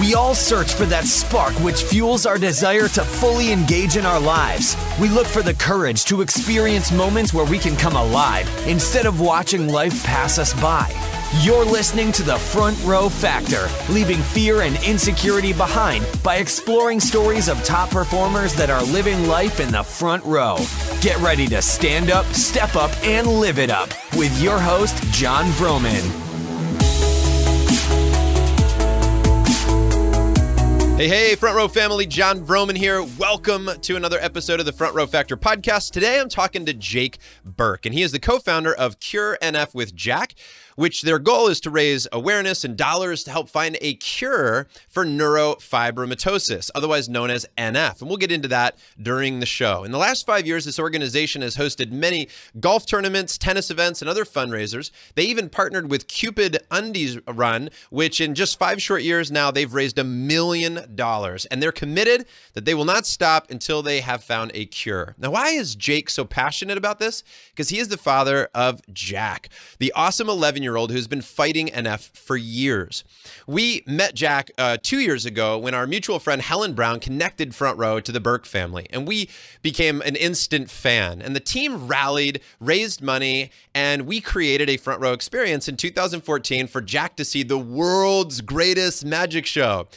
We all search for that spark which fuels our desire to fully engage in our lives. We look for the courage to experience moments where we can come alive instead of watching life pass us by. You're listening to the Front Row Factor, leaving fear and insecurity behind by exploring stories of top performers that are living life in the front row. Get ready to stand up, step up, and live it up with your host, Jon Vroman. Hey, hey, Front Row family, Jon Vroman here. Welcome to another episode of the Front Row Factor podcast. Today I'm talking to Jake Burke, and he is the co founder of Cure NF with Jack which their goal is to raise awareness and dollars to help find a cure for neurofibromatosis, otherwise known as NF. And we'll get into that during the show. In the last five years, this organization has hosted many golf tournaments, tennis events, and other fundraisers. They even partnered with Cupid's Undie Run, which in just five short years now, they've raised a million dollars. And they're committed that they will not stop until they have found a cure. Now, why is Jake so passionate about this? Because he is the father of Jack, the awesome 11 year old who's been fighting NF for years. We met Jack uh, two years ago when our mutual friend Helen Brown connected Front Row to the Burke family, and we became an instant fan. And the team rallied, raised money, and we created a Front Row experience in 2014 for Jack to see the world's greatest magic show.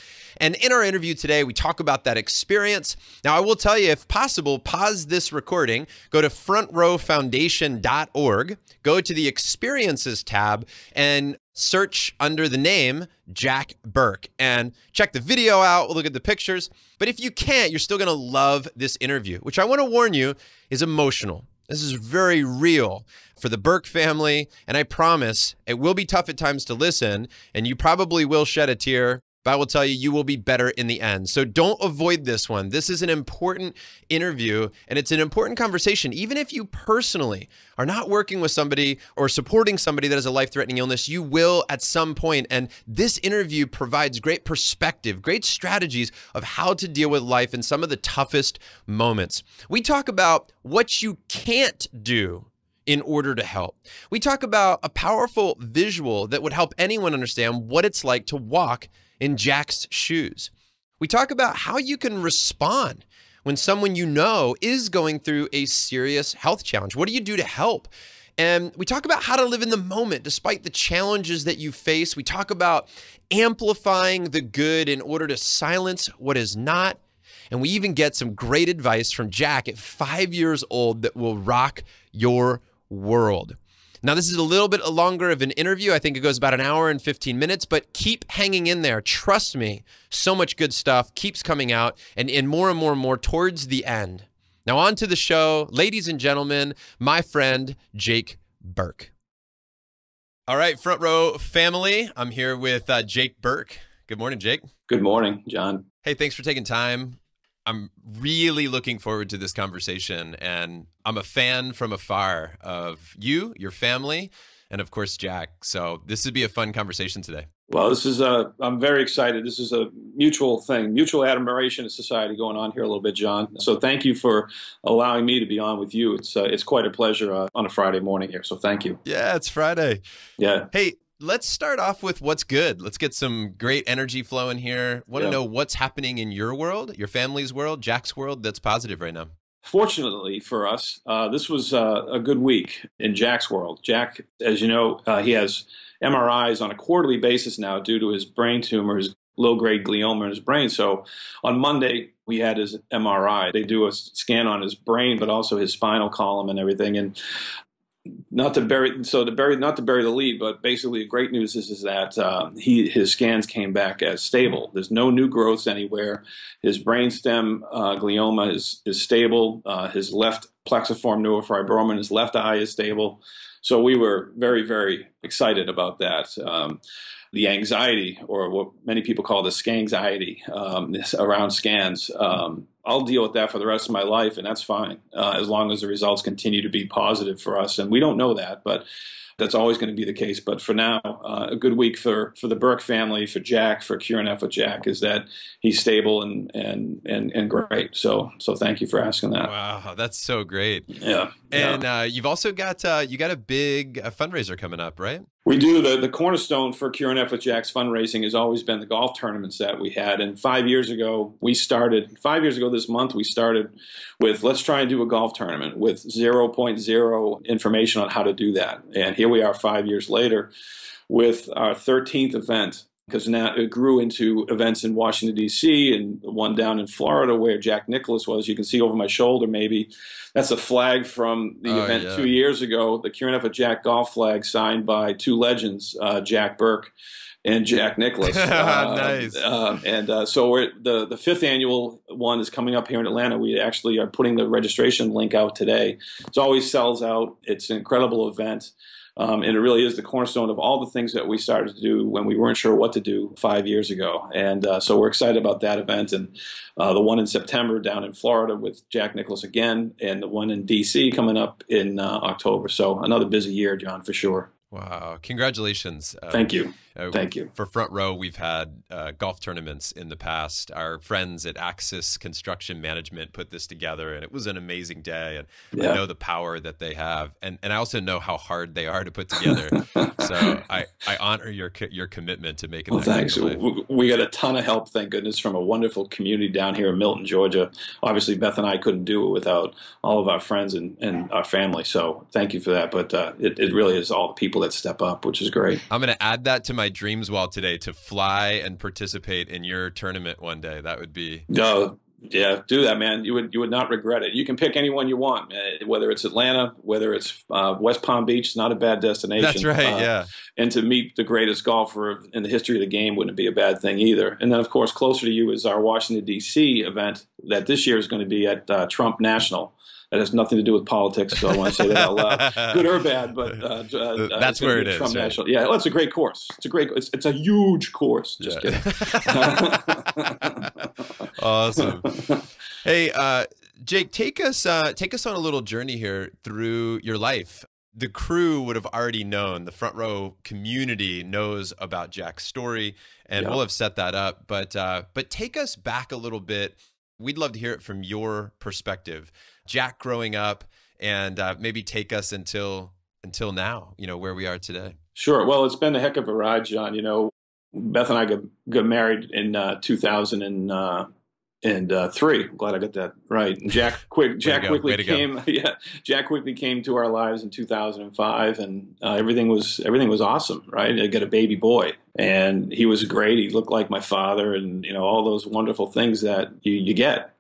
And in our interview today, we talk about that experience. Now, I will tell you, if possible, pause this recording, go to frontrowfoundation.org, go to the experiences tab, and search under the name Jack Burke and check the video out, look at the pictures. But if you can't, you're still going to love this interview, which I want to warn you is emotional. This is very real for the Burke family, and I promise it will be tough at times to listen, and you probably will shed a tear but I will tell you, you will be better in the end. So don't avoid this one. This is an important interview and it's an important conversation. Even if you personally are not working with somebody or supporting somebody that has a life threatening illness, you will at some point. And this interview provides great perspective, great strategies of how to deal with life in some of the toughest moments. We talk about what you can't do in order to help. We talk about a powerful visual that would help anyone understand what it's like to walk in Jack's shoes. We talk about how you can respond when someone you know is going through a serious health challenge. What do you do to help? And we talk about how to live in the moment despite the challenges that you face. We talk about amplifying the good in order to silence what is not. And we even get some great advice from Jack at five years old that will rock your world. Now, this is a little bit longer of an interview. I think it goes about an hour and 15 minutes, but keep hanging in there. Trust me, so much good stuff keeps coming out and, and more and more and more towards the end. Now, on to the show. Ladies and gentlemen, my friend Jake Burke. All right, front row family. I'm here with uh, Jake Burke. Good morning, Jake. Good morning, Jon. Hey, thanks for taking time. I'm really looking forward to this conversation. And I'm a fan from afar of you, your family, and of course, Jack. So this would be a fun conversation today. Well, this is a, I'm very excited. This is a mutual thing, mutual admiration of society going on here a little bit, Jon. So thank you for allowing me to be on with you. It's, uh, it's quite a pleasure uh, on a Friday morning here. So thank you. Yeah, it's Friday. Yeah. Hey, let's start off with what's good. Let's get some great energy flowing here. Want to yeah. know what's happening in your world, your family's world, Jack's world that's positive right now. Fortunately for us, uh, this was uh, a good week in Jack's world. Jack, as you know, uh, he has MRIs on a quarterly basis now due to his brain tumor, his low grade glioma in his brain. So on Monday, we had his MRI. They do a scan on his brain, but also his spinal column and everything. And not to bury so to bury not to bury the lead, but basically the great news is is that uh, he his scans came back as stable. There's no new growths anywhere. His brainstem uh, glioma is is stable. Uh, his left plexiform neurofibroma, his left eye is stable. So we were very very excited about that. Um, the anxiety, or what many people call the scanxiety, um, around scans. Um, I'll deal with that for the rest of my life, and that's fine uh, as long as the results continue to be positive for us. And we don't know that, but that's always going to be the case. But for now, uh, a good week for, for the Burke family, for Jack, for Cure NF with Jack, is that he's stable and and and and great. So so thank you for asking that. Wow, that's so great. Yeah. And uh, you've also got uh, you got a big uh, fundraiser coming up, right? We do. The, the cornerstone for Cure NF with Jack's fundraising has always been the golf tournaments that we had. And five years ago, we started, five years ago this month, we started with let's try and do a golf tournament with 0.0 information on how to do that. And here we are five years later with our 13th event because now it grew into events in Washington D.C. and one down in Florida where Jack Nicklaus was. You can see over my shoulder, maybe that's a flag from the oh, event yeah. two years ago. The Cure NF Jack golf flag signed by two legends, uh, Jack Burke and Jack Nicklaus. Uh, nice. Uh, and uh, so the the fifth annual one is coming up here in Atlanta. We actually are putting the registration link out today. It always sells out. It's an incredible event. Um, and it really is the cornerstone of all the things that we started to do when we weren't sure what to do five years ago. And uh, so we're excited about that event and uh, the one in September down in Florida with Jack Nicklaus again, and the one in DC coming up in uh, October. So another busy year, Jon, for sure. Wow! Congratulations. Uh, Thank you. Uh, Thank you. For Front Row, we've had uh, golf tournaments in the past. Our friends at Axis Construction Management put this together, and it was an amazing day. And yeah. I know the power that they have, and and I also know how hard they are to put together. so I, I honor your your commitment to making. Well, thanks. We, we got a ton of help, thank goodness, from a wonderful community down here in Milton, Georgia. Obviously, Beth and I couldn't do it without all of our friends and, and our family. So thank you for that. But uh, it, it really is all the people that step up, which is great. I'm going to add that to my dreams well today to fly and participate in your tournament one day. That would be. No, yeah, do that, man. You would you would not regret it. You can pick anyone you want, whether it's Atlanta, whether it's uh, West Palm Beach. It's Not a bad destination. That's right. Uh, yeah. And to meet the greatest golfer in the history of the game wouldn't be a bad thing either. And then, of course, closer to you is our Washington D.C. event that this year is going to be at uh, Trump National. That has nothing to do with politics, so I want to say that out loud, good or bad. But uh, uh, that's where it is. Trump right? National. Yeah, well, it's a great course. It's a great. It's, it's a huge course. Just yeah. kidding. awesome. Hey, uh, Jake, take us uh, take us on a little journey here through your life. The crew would have already known. The front row community knows about Jack's story, and we'll have set that up. But uh, but take us back a little bit. We'd love to hear it from your perspective. Jack growing up and uh, maybe take us until until now, you know, where we are today. Sure. Well, it's been a heck of a ride, Jon. You know, Beth and I got, got married in uh, 2000 and, uh, and uh, three. I'm glad I got that right. And Jack quick Jack quickly came. Yeah, Jack quickly came to our lives in 2005, and uh, everything was everything was awesome. Right, I got a baby boy, and he was great. He looked like my father, and you know all those wonderful things that you, you get.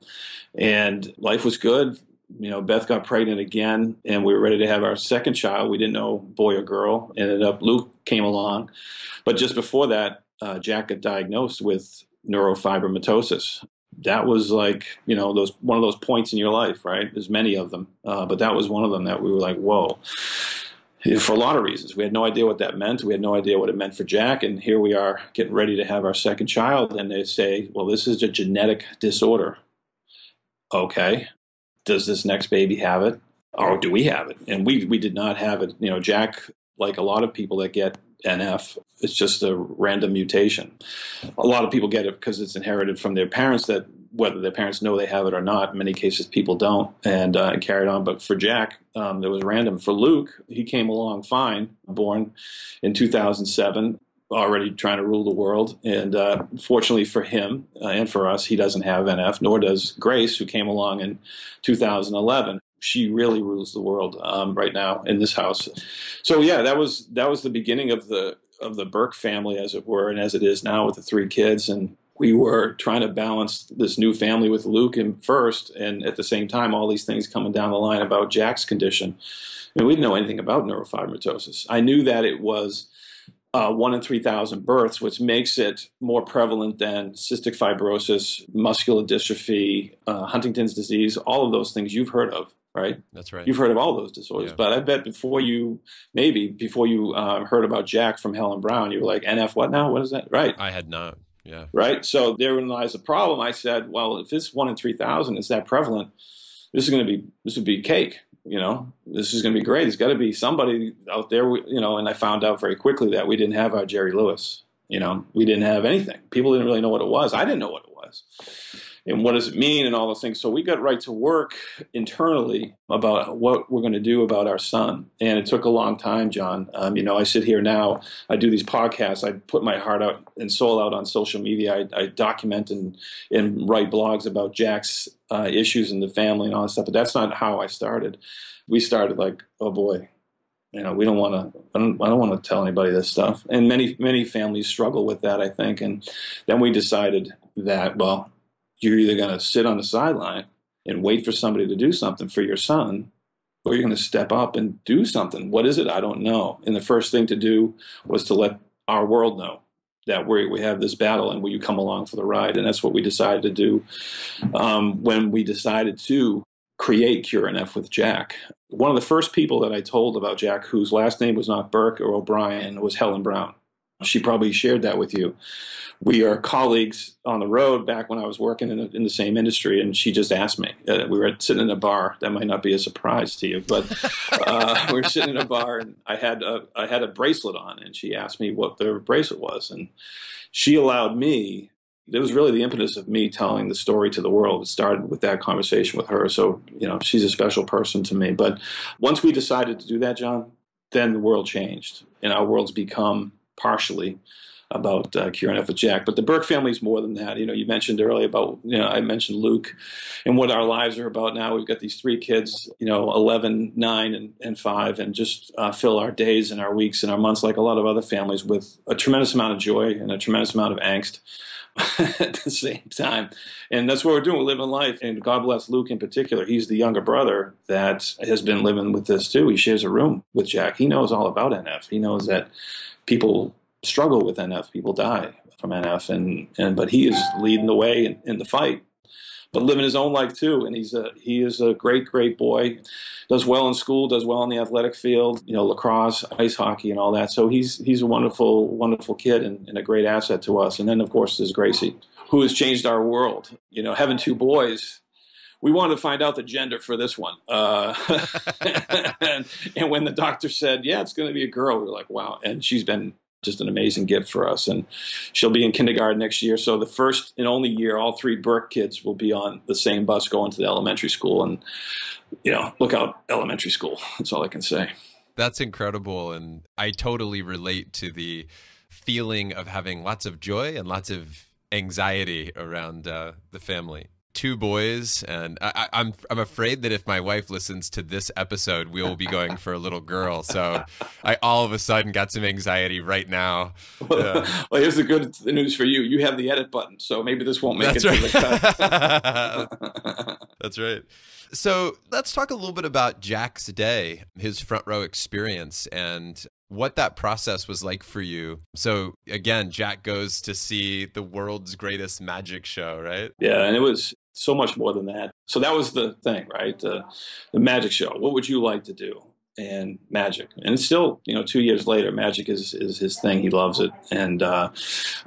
And life was good you know, Beth got pregnant again, and we were ready to have our second child. We didn't know boy or girl. Ended up Luke came along, but just before that, uh, Jack got diagnosed with neurofibromatosis. That was like you know those one of those points in your life, right? There's many of them, uh, but that was one of them that we were like, whoa. For a lot of reasons, we had no idea what that meant. We had no idea what it meant for Jack, and here we are getting ready to have our second child, and they say, "Well, this is a genetic disorder." Okay, does this next baby have it? Or do we have it? And we we did not have it. You know, Jack, like a lot of people that get NF, it's just a random mutation. A lot of people get it because it's inherited from their parents. That whether their parents know they have it or not, in many cases people don't, and uh, carried on. But for Jack, um, it was random. For Luke, he came along fine, born in 2007 already trying to rule the world. And uh, fortunately for him uh, and for us, he doesn't have NF, nor does Grace, who came along in 2011. She really rules the world um, right now in this house. So yeah, that was that was the beginning of the of the Burke family, as it were, and as it is now with the three kids. And we were trying to balance this new family with Luke and first, and at the same time, all these things coming down the line about Jack's condition. Mean, we didn't know anything about neurofibromatosis. I knew that it was uh, one in 3,000 births, which makes it more prevalent than cystic fibrosis, muscular dystrophy, uh, Huntington's disease, all of those things you've heard of, right? That's right. You've heard of all those disorders. Yeah. But I bet before you, maybe before you uh, heard about Jack from Helen Brown, you were like, NF, what now? What is that? Right. I had not. Yeah. Right. So therein lies the problem. I said, well, if it's one in 3,000, it's that prevalent, this is going to be, this would be cake you know, this is going to be great. There's got to be somebody out there, you know. And I found out very quickly that we didn't have our Jerry Lewis. You know, we didn't have anything. People didn't really know what it was. I didn't know what it was. And what does it mean and all those things. So we got right to work internally about what we're going to do about our son. And it took a long time, Jon. Um, you know, I sit here now, I do these podcasts, I put my heart out and soul out on social media. I, I document and, and write blogs about Jack's uh, issues in the family and all that stuff. But that's not how I started. We started like, oh boy, you know, we don't want to. I don't, I don't want to tell anybody this stuff. And many many families struggle with that, I think. And then we decided that well, you're either going to sit on the sideline and wait for somebody to do something for your son, or you're going to step up and do something. What is it? I don't know. And the first thing to do was to let our world know that we we have this battle and will you come along for the ride? And that's what we decided to do um, when we decided to create Cure NF with Jack. One of the first people that I told about Jack, whose last name was not Burke or O'Brien, was Helen Brown. She probably shared that with you. We are colleagues on the road back when I was working in, in the same industry, and she just asked me. Uh, we were sitting in a bar. That might not be a surprise to you, but uh, we were sitting in a bar, and I had a I had a bracelet on, and she asked me what the bracelet was, and she allowed me it was really the impetus of me telling the story to the world. It started with that conversation with her. So, you know, she's a special person to me. But once we decided to do that, John, then the world changed and our world's become partially about uh, NF with Jack. But the Burke family is more than that. You know, you mentioned earlier about, you know, I mentioned Luke and what our lives are about now. We've got these three kids, you know, 11, 9, and, and 5, and just uh, fill our days and our weeks and our months like a lot of other families with a tremendous amount of joy and a tremendous amount of angst. at the same time. And that's what we're doing. We're living life. And God bless Luke in particular. He's the younger brother that has been living with this too. He shares a room with Jack. He knows all about NF. He knows that people struggle with NF, people die from NF, and, and but he is leading the way in, in the fight but living his own life too. And he's a he is a great great boy. Does well in school, does well in the athletic field, you know, lacrosse, ice hockey, and all that. So he's he's a wonderful wonderful kid and, and a great asset to us. And then of course there's Gracie, who has changed our world. You know, having two boys we wanted to find out the gender for this one. Uh, and, and, when the doctor said, yeah, it's going to be a girl, we were like, wow. And she's been just an amazing gift for us. And she'll be in kindergarten next year. So the first and only year, all three Burke kids will be on the same bus going to the elementary school. And, you know, look out elementary school. That's all I can say. That's incredible. And I totally relate to the feeling of having lots of joy and lots of anxiety around uh, the family two boys, and I, am I'm, I'm afraid that if my wife listens to this episode, we will be going for a little girl. So I all of a sudden got some anxiety right now. Well, uh, well here's the good news for you: you have the edit button, so maybe this won't make it right. to the cut. that's right. So let's talk a little bit about Jack's day, his front row experience, and what that process was like for you. So again, Jack goes to see the world's greatest magic show, right? Yeah, and it was so much more than that. So that was the thing, right? The, the magic show. What would you like to do? And magic, and it's still, you know, two years later, magic is is his thing. He loves it, and uh,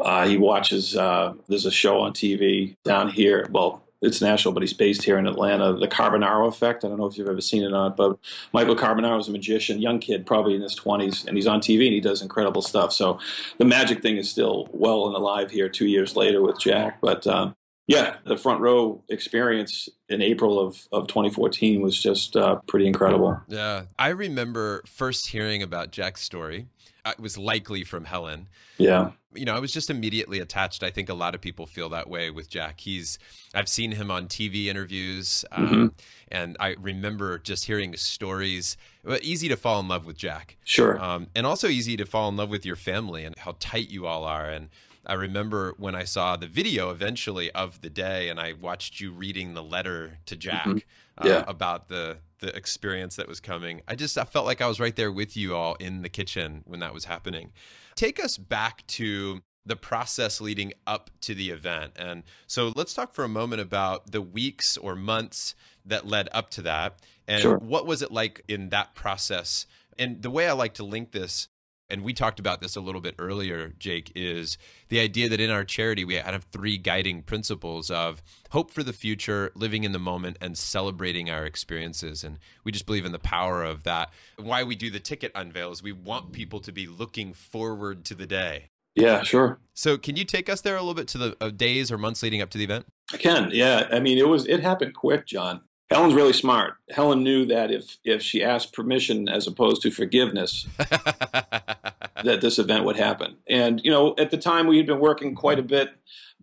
uh, he watches. Uh, there's a show on TV down here. Well, it's national, but he's based here in Atlanta. The Carbonaro Effect. I don't know if you've ever seen it or not, but Michael Carbonaro is a magician, young kid, probably in his 20s, and he's on TV and he does incredible stuff. So the magic thing is still well and alive here two years later with Jack. But um, yeah, the front row experience in April of, of 2014 was just uh, pretty incredible. Yeah. I remember first hearing about Jack's story. Uh, it was likely from Helen. Yeah. You know, I was just immediately attached. I think a lot of people feel that way with Jack. He's, I've seen him on TV interviews, um, mm-hmm. and I remember just hearing stories. Easy to fall in love with Jack. Sure. Um, and also easy to fall in love with your family and how tight you all are. And I remember when I saw the video eventually of the day, and I watched you reading the letter to Jack mm-hmm. yeah. uh, about the the experience that was coming. I just I felt like I was right there with you all in the kitchen when that was happening. Take us back to the process leading up to the event. And so let's talk for a moment about the weeks or months that led up to that and sure. what was it like in that process? And the way I like to link this and we talked about this a little bit earlier, Jake, is the idea that in our charity we have three guiding principles of hope for the future, living in the moment, and celebrating our experiences. And we just believe in the power of that. Why we do the ticket unveils, we want people to be looking forward to the day. Yeah, sure. So, can you take us there a little bit to the uh, days or months leading up to the event? I can. Yeah. I mean, it was it happened quick, Jon. Helen's really smart. Helen knew that if if she asked permission as opposed to forgiveness, that this event would happen. And you know, at the time we had been working quite a bit.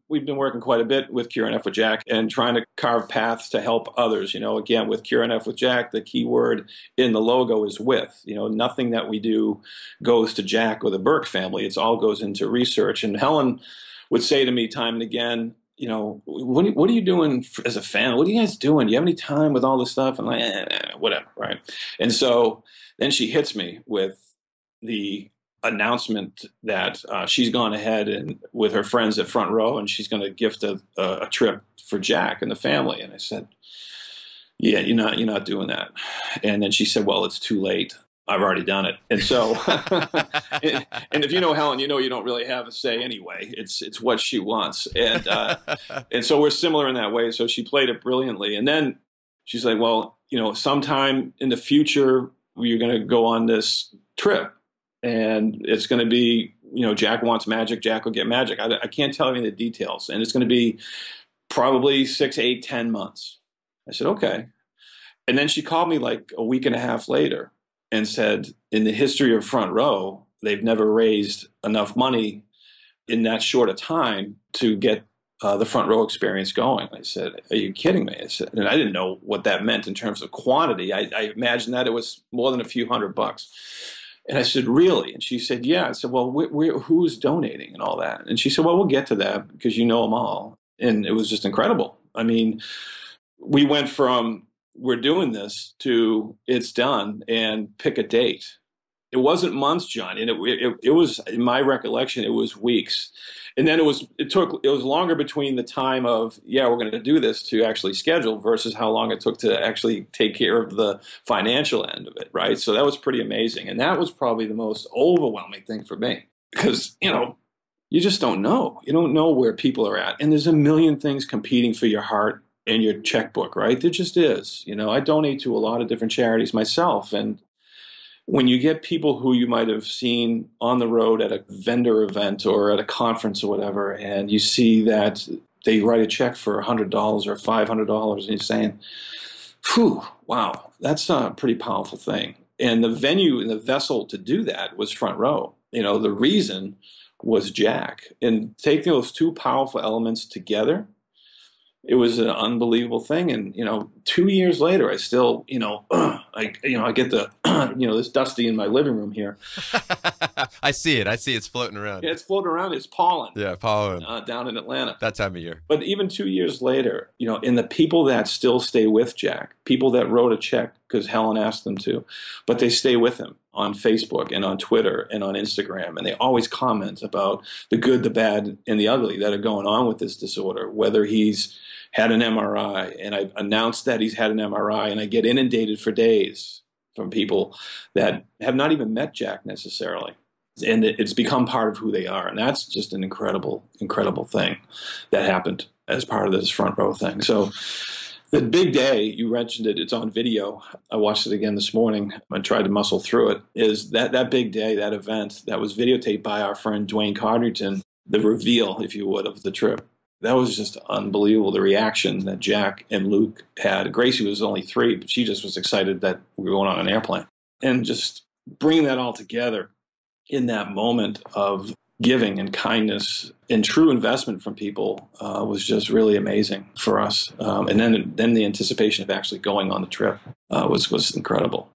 We've been working quite a bit with Cure NF with Jack and trying to carve paths to help others. You know, again with Cure NF with Jack, the key word in the logo is with. You know, nothing that we do goes to Jack or the Burke family. It's all goes into research. And Helen would say to me time and again, you know, what, what are you doing as a fan? What are you guys doing? Do you have any time with all this stuff? And like, eh, eh, whatever, right? And so then she hits me with the announcement that uh, she's gone ahead and with her friends at Front Row, and she's going to gift a, a, trip for Jack and the family. And I said, "Yeah, you're not you're not doing that." And then she said, "Well, it's too late. I've already done it." And so, and, and, if you know Helen, you know you don't really have a say anyway. It's it's what she wants, and uh, and so we're similar in that way. So she played it brilliantly, and then she's like, "Well, you know, sometime in the future." You're going to go on this trip and it's going to be you know Jack wants magic, Jack will get magic. I, I can't tell you the details, and it's going to be probably six, eight, ten months. I said okay, and then she called me like a week and a half later and said, in the history of Front Row, they've never raised enough money in that short a time to get uh, the front row experience going. I said, "Are you kidding me?" I said, and I didn't know what that meant in terms of quantity. I, I imagined that it was more than a few hundred bucks. And I said, really? And she said, yeah. I said, well, who's donating and all that? And she said, well, we'll get to that because you know them all. And it was just incredible. I mean, we went from we're doing this to it's done and pick a date. It wasn't months, Jon, and it, it, it was, in my recollection, it was weeks. And then it was it took it was longer between the time of yeah we're going to do this to actually schedule versus how long it took to actually take care of the financial end of it right? So that was pretty amazing. And that was probably the most overwhelming thing for me because you know you just don't know. You don't know where people are at. And there's a million things competing for your heart and your checkbook right? There just is you know? I donate to a lot of different charities myself and when you get people who you might have seen on the road at a vendor event or at a conference or whatever, and you see that they write a check for $100 or $500, and you're saying, whew, wow, that's a pretty powerful thing. And the venue and the vessel to do that was front row. You know, the reason was Jack. And taking those two powerful elements together it was an unbelievable thing. And you know, two years later, I still, you know, I you know, I get the, you know, this dusty in my living room here. I see it. I see it's floating around. Yeah, it's floating around. It's pollen. Yeah, pollen uh, down in Atlanta. That time of year. But even two years later, you know, in the people that still stay with Jack, people that wrote a check because Helen asked them to, but they stay with him on Facebook and on Twitter and on Instagram, and they always comment about the good, the bad, and the ugly that are going on with this disorder, whether he's had an MRI, and I've announced that he's had an MRI, and I get inundated for days from people that have not even met Jack necessarily. And it's become part of who they are. And that's just an incredible, incredible thing that happened as part of this front row thing. So, the big day, you mentioned it, it's on video. I watched it again this morning. I tried to muscle through it. Is that that big day, that event that was videotaped by our friend Dwayne Codrington, the reveal, if you would, of the trip that was just unbelievable. The reaction that Jack and Luke had. Gracie was only three, but she just was excited that we were going on an airplane. And just bringing that all together in that moment of giving and kindness and true investment from people uh, was just really amazing for us. Um, and then, then the anticipation of actually going on the trip uh, was was incredible.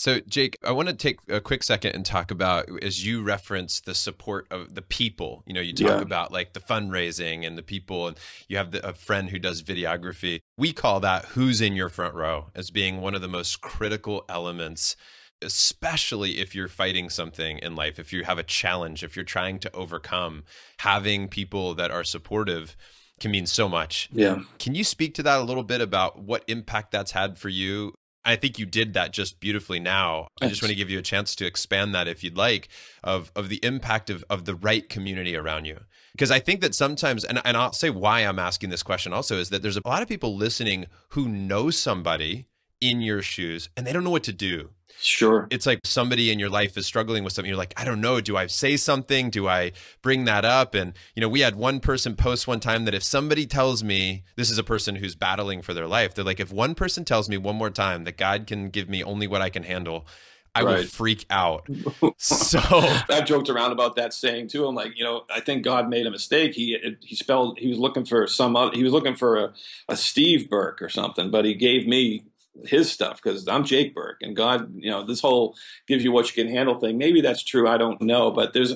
So, Jake, I want to take a quick second and talk about as you reference the support of the people. You know, you talk yeah. about like the fundraising and the people, and you have the, a friend who does videography. We call that who's in your front row as being one of the most critical elements especially if you're fighting something in life, if you have a challenge, if you're trying to overcome, having people that are supportive can mean so much. Yeah. Can you speak to that a little bit about what impact that's had for you I think you did that just beautifully now. I just want to give you a chance to expand that if you'd like of of the impact of of the right community around you. Because I think that sometimes and, and I'll say why I'm asking this question also is that there's a lot of people listening who know somebody in your shoes and they don't know what to do. Sure. It's like somebody in your life is struggling with something. You're like, I don't know. Do I say something? Do I bring that up? And, you know, we had one person post one time that if somebody tells me, this is a person who's battling for their life, they're like, if one person tells me one more time that God can give me only what I can handle, I right. will freak out. So I've joked around about that saying too. I'm like, you know, I think God made a mistake. He he spelled he was looking for some other, he was looking for a, a Steve Burke or something, but he gave me his stuff because I'm Jake Burke and God, you know, this whole gives you what you can handle thing. Maybe that's true. I don't know, but there's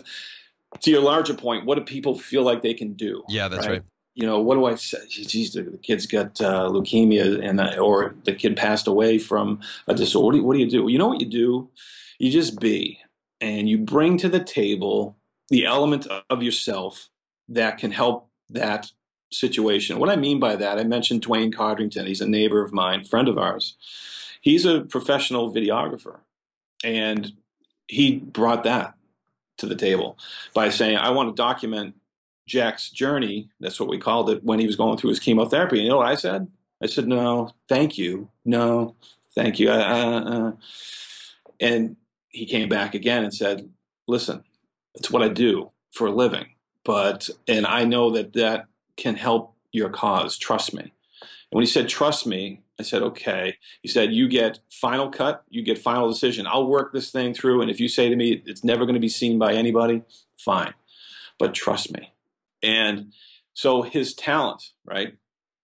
to your larger point. What do people feel like they can do? Yeah, that's right. right. You know, what do I say? Geez, the, the kid's got uh, leukemia, and uh, or the kid passed away from a disorder. What do, you, what do you do? You know what you do? You just be, and you bring to the table the element of yourself that can help that situation. What I mean by that, I mentioned Dwayne Codrington. He's a neighbor of mine, friend of ours. He's a professional videographer. And he brought that to the table by saying, I want to document Jack's journey. That's what we called it when he was going through his chemotherapy. And you know what I said? I said, no, thank you. No, thank you. Uh, uh, uh. And he came back again and said, listen, it's what I do for a living. But, and I know that that can help your cause. Trust me. And when he said, trust me, I said, okay. He said, you get final cut, you get final decision. I'll work this thing through. And if you say to me, it's never going to be seen by anybody, fine. But trust me. And so his talent, right?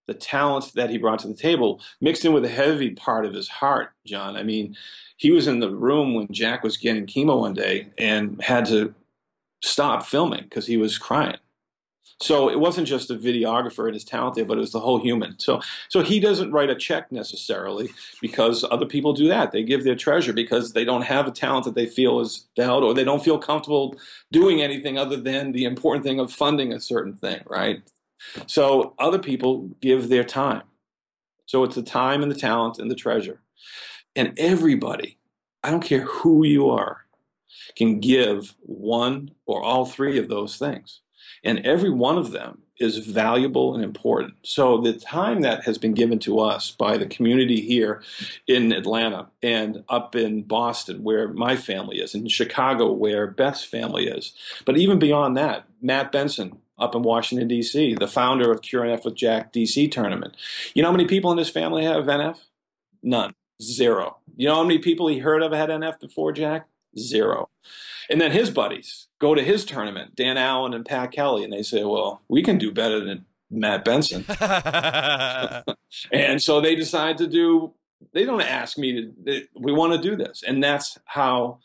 The talent that he brought to the table mixed in with a heavy part of his heart, Jon. I mean, he was in the room when Jack was getting chemo one day and had to stop filming because he was crying. So it wasn't just a videographer and his talent there, but it was the whole human. So so he doesn't write a check necessarily because other people do that. They give their treasure because they don't have a talent that they feel is valid or they don't feel comfortable doing anything other than the important thing of funding a certain thing, right? So other people give their time. So it's the time and the talent and the treasure. And everybody, I don't care who you are, can give one or all three of those things. And every one of them is valuable and important. So the time that has been given to us by the community here in Atlanta and up in Boston, where my family is, in Chicago, where Beth's family is, but even beyond that, Matt Benson up in Washington, D.C., the founder of Cure NF with Jack DC tournament. You know how many people in his family have NF? None. Zero. You know how many people he heard of had NF before Jack? Zero. And then his buddies go to his tournament, Dan Allen and Pat Kelly, and they say, well, we can do better than Matt Benson. and so they decide to do, they don't ask me to, they, we want to do this. And that's how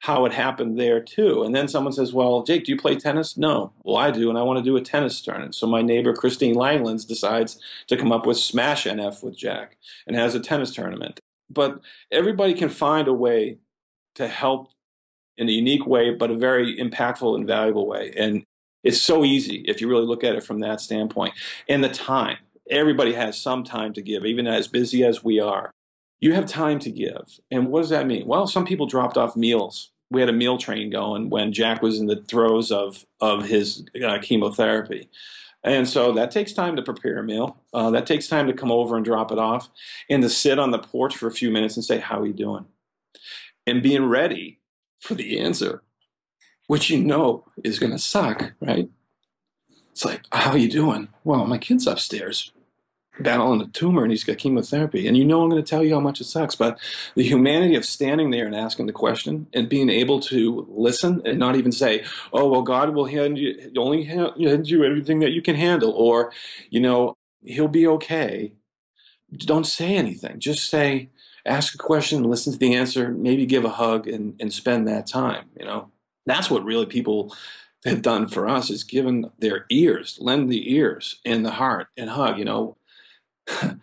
how it happened there too. And then someone says, "Well, Jake, do you play tennis?" No. Well, I do, and I want to do a tennis tournament. So my neighbor Christine Langlands decides to come up with Smash NF with Jack and has a tennis tournament. But everybody can find a way to help in a unique way, but a very impactful and valuable way. And it's so easy if you really look at it from that standpoint. And the time, everybody has some time to give, even as busy as we are. You have time to give. And what does that mean? Well, some people dropped off meals. We had a meal train going when Jack was in the throes of, of his uh, chemotherapy. And so that takes time to prepare a meal. Uh, that takes time to come over and drop it off and to sit on the porch for a few minutes and say, How are you doing? And being ready for the answer, which you know is going to suck, right? It's like, oh, how are you doing? Well, my kid's upstairs battling a tumor and he's got chemotherapy. And you know I'm going to tell you how much it sucks. But the humanity of standing there and asking the question and being able to listen and not even say, oh, well, God will hand you, only hand you everything that you can handle. Or, you know, he'll be okay. Don't say anything. Just say, ask a question, listen to the answer, maybe give a hug and, and spend that time, you know. That's what really people have done for us is given their ears, lend the ears and the heart and hug, you know.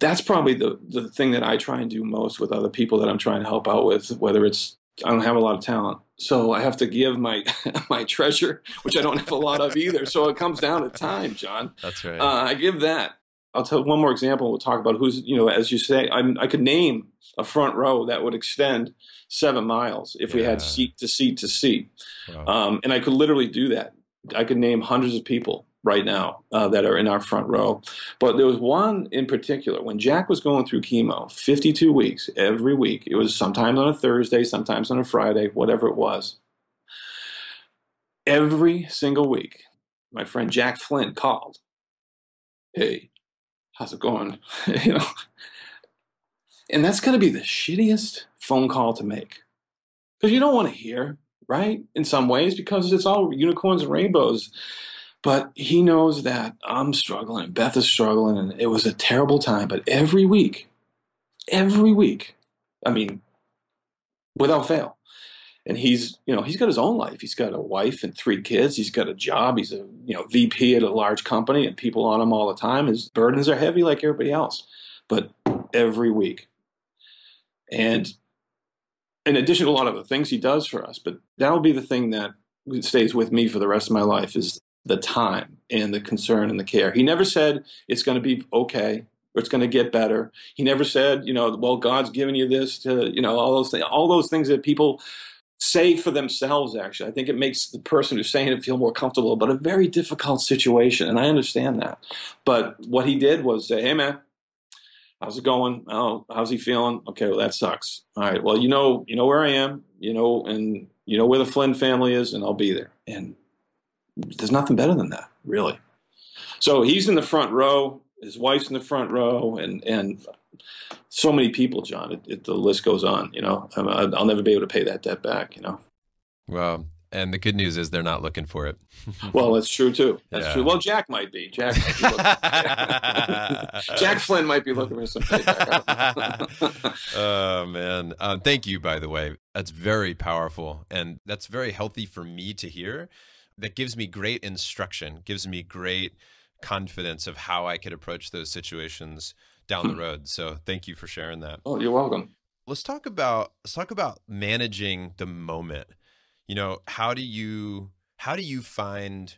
That's probably the, the thing that I try and do most with other people that I'm trying to help out with, whether it's I don't have a lot of talent. So I have to give my my treasure, which I don't have a lot of either. So it comes down to time, Jon. That's right. Uh, I give that. I'll tell one more example. We'll talk about who's, you know, as you say, I'm, i could name a front row that would extend seven miles if we had seat to seat to seat. Wow. Um, and I could literally do that. I could name hundreds of people right now uh, that are in our front row. But there was one in particular when Jack was going through chemo, 52 weeks every week. It was sometimes on a Thursday, sometimes on a Friday, whatever it was. Every single week, my friend Jack Flynn called. Hey, how's it going? you know, and that's going to be the shittiest phone call to make because you don't want to hear, right? In some ways, because it's all unicorns and rainbows. But he knows that I'm struggling and Beth is struggling, and it was a terrible time. But every week, every week, I mean, without fail. And he's, you know, he's got his own life. He's got a wife and three kids. He's got a job. He's a, you know, VP at a large company, and people on him all the time. His burdens are heavy like everybody else. But every week, and in addition to a lot of the things he does for us, but that'll be the thing that stays with me for the rest of my life is the time and the concern and the care. He never said it's going to be okay or it's going to get better. He never said, you know, well, God's given you this to, you know, all those things, all those things that people say for themselves. Actually, I think it makes the person who's saying it feel more comfortable, but a very difficult situation, and I understand that. But what he did was say, "Hey, man, how's it going? Oh, how's he feeling? Okay, well that sucks. All right, well you know you know where I am, you know, and you know where the Flynn family is, and I'll be there. And there's nothing better than that, really. So he's in the front row, his wife's in the front row, and and so many people, Jon. It, it, the list goes on. You know, I, I'll never be able to pay that debt back. You know. Well, and the good news is they're not looking for it. well, that's true too. That's yeah. true. Well, Jack might be. Jack. Might be Jack Flynn might be looking for some payback. oh man! Um, thank you, by the way. That's very powerful, and that's very healthy for me to hear. That gives me great instruction. Gives me great confidence of how I could approach those situations down the road. So, thank you for sharing that. Oh, you're welcome. Let's talk about let's talk about managing the moment you know how do you how do you find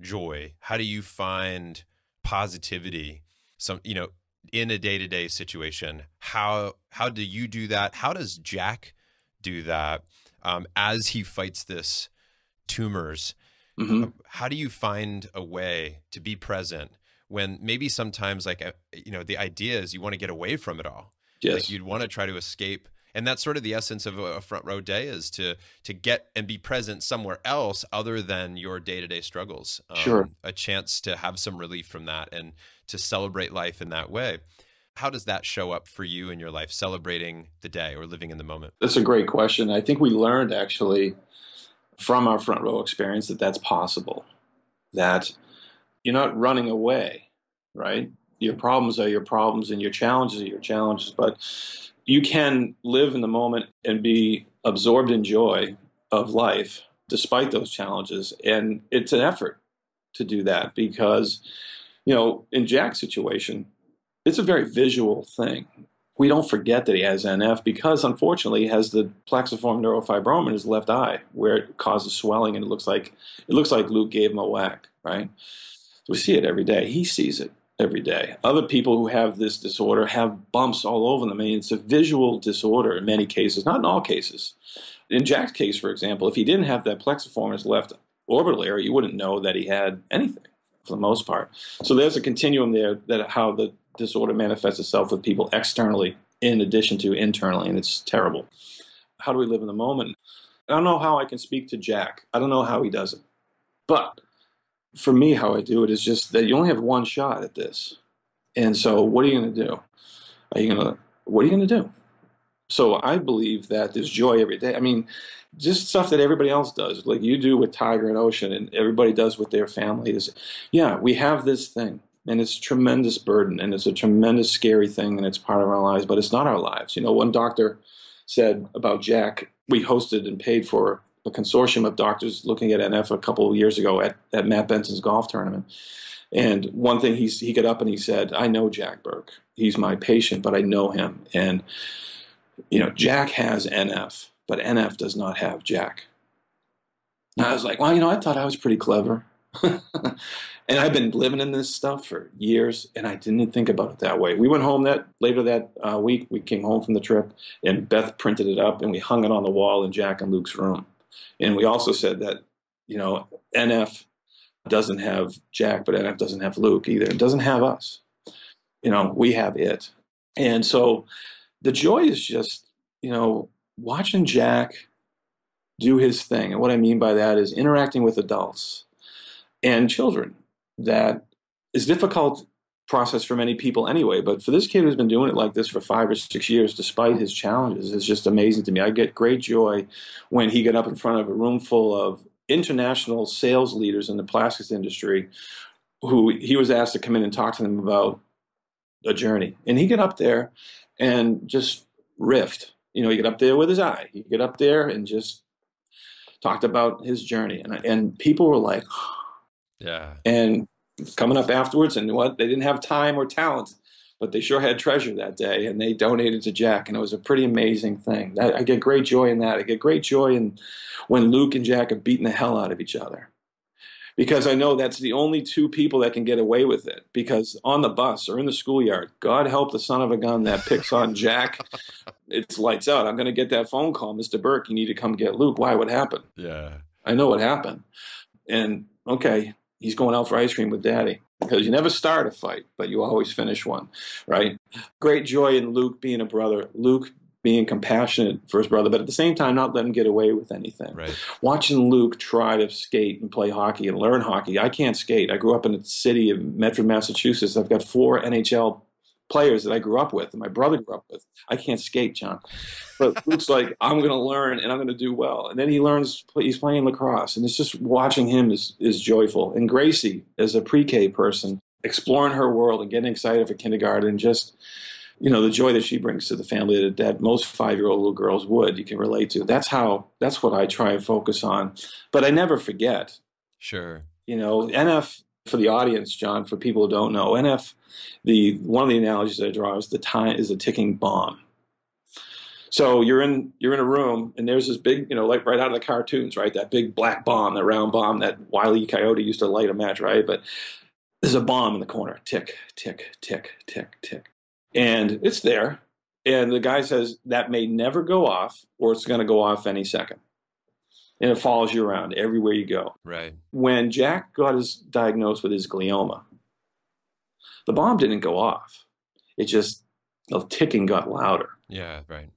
joy how do you find positivity some you know in a day-to-day situation how how do you do that how does jack do that um, as he fights this tumors mm-hmm. Um, how do you find a way to be present when maybe sometimes like uh, you know the idea is you want to get away from it all. Yes. like you'd want to try to escape and that's sort of the essence of a front row day is to to get and be present somewhere else other than your day-to-day struggles um, sure a chance to have some relief from that and to celebrate life in that way. How does that show up for you in your life celebrating the day or living in the moment? That's a great question. I think we learned actually from our front row experience that that's possible that you're not running away right your problems are your problems and your challenges are your challenges but you can live in the moment and be absorbed in joy of life despite those challenges. And it's an effort to do that because, you know, in Jack's situation, it's a very visual thing. We don't forget that he has NF because, unfortunately, he has the plexiform neurofibroma in his left eye, where it causes swelling, and it looks like it looks like Luke gave him a whack. Right? We see it every day. He sees it every day. Other people who have this disorder have bumps all over them. I mean, it's a visual disorder in many cases, not in all cases. In Jack's case, for example, if he didn't have that plexiform in left orbital area, you wouldn't know that he had anything for the most part. So there's a continuum there that how the disorder manifests itself with people externally in addition to internally, and it's terrible. How do we live in the moment? I don't know how I can speak to Jack. I don't know how he does it. But for me, how I do it is just that you only have one shot at this. And so, what are you going to do? Are you going to, what are you going to do? So, I believe that there's joy every day. I mean, just stuff that everybody else does, like you do with Tiger and Ocean, and everybody does with their families. Yeah, we have this thing, and it's a tremendous burden, and it's a tremendous scary thing, and it's part of our lives, but it's not our lives. You know, one doctor said about Jack, we hosted and paid for a consortium of doctors looking at NF a couple of years ago at, at Matt Benson's golf tournament. And one thing he he got up and he said, "I know Jack Burke. He's my patient, but I know him. And you know, Jack has NF, but NF does not have Jack." And I was like, "Well, you know, I thought I was pretty clever." and I've been living in this stuff for years, and I didn't think about it that way. We went home that later that uh, week. We came home from the trip, and Beth printed it up, and we hung it on the wall in Jack and Luke's room. And we also said that, you know, NF doesn't have Jack, but NF doesn't have Luke either. It doesn't have us. You know, we have it. And so the joy is just, you know, watching Jack do his thing. And what I mean by that is interacting with adults and children that is difficult process for many people anyway. But for this kid who's been doing it like this for five or six years, despite his challenges, is just amazing to me. I get great joy when he got up in front of a room full of international sales leaders in the plastics industry who he was asked to come in and talk to them about a journey. And he got up there and just riffed. You know, he got up there with his eye. He get up there and just talked about his journey. And, and people were like, yeah. And coming up afterwards, and what they didn't have time or talent, but they sure had treasure that day, and they donated to Jack, and it was a pretty amazing thing. I, I get great joy in that. I get great joy in when Luke and Jack are beating the hell out of each other. Because I know that's the only two people that can get away with it. Because on the bus or in the schoolyard, God help the son of a gun that picks on Jack. it's lights out. I'm going to get that phone call, Mr. Burke. You need to come get Luke. Why? What happened? Yeah. I know what happened. And okay, he's going out for ice cream with daddy because you never start a fight, but you always finish one, right? Great joy in Luke being a brother, Luke being compassionate for his brother, but at the same time, not letting him get away with anything. Right. Watching Luke try to skate and play hockey and learn hockey. I can't skate. I grew up in the city of Medford, Massachusetts. I've got four NHL players that I grew up with and my brother grew up with. I can't skate, Jon. But Luke's like, I'm going to learn and I'm going to do well. And then he learns, he's playing lacrosse. And it's just watching him is, is joyful. And Gracie, as a pre K person, exploring her world and getting excited for kindergarten, and just, you know, the joy that she brings to the family that, that most five year old little girls would, you can relate to. That's how, that's what I try and focus on. But I never forget. Sure. You know, NF for the audience, Jon, for people who don't know, NF, the one of the analogies I draw is the time is a ticking bomb. So you're in you're in a room and there's this big, you know, like right out of the cartoons, right? That big black bomb, that round bomb that Wile E. Coyote used to light a match, right? But there's a bomb in the corner. Tick, tick, tick, tick, tick. And it's there. And the guy says that may never go off or it's going to go off any second and it follows you around everywhere you go. Right. When Jack got his diagnosed with his glioma, the bomb didn't go off. It just the ticking got louder. Yeah, right.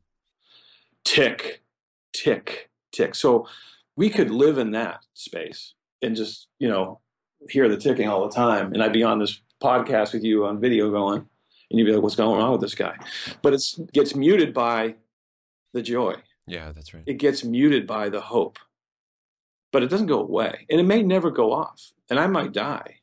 Tick, tick, tick. So we could live in that space and just, you know, hear the ticking all the time. And I'd be on this podcast with you on video going, and you'd be like, what's going on with this guy? But it gets muted by the joy. Yeah, that's right. It gets muted by the hope but it doesn't go away. And it may never go off. And I might die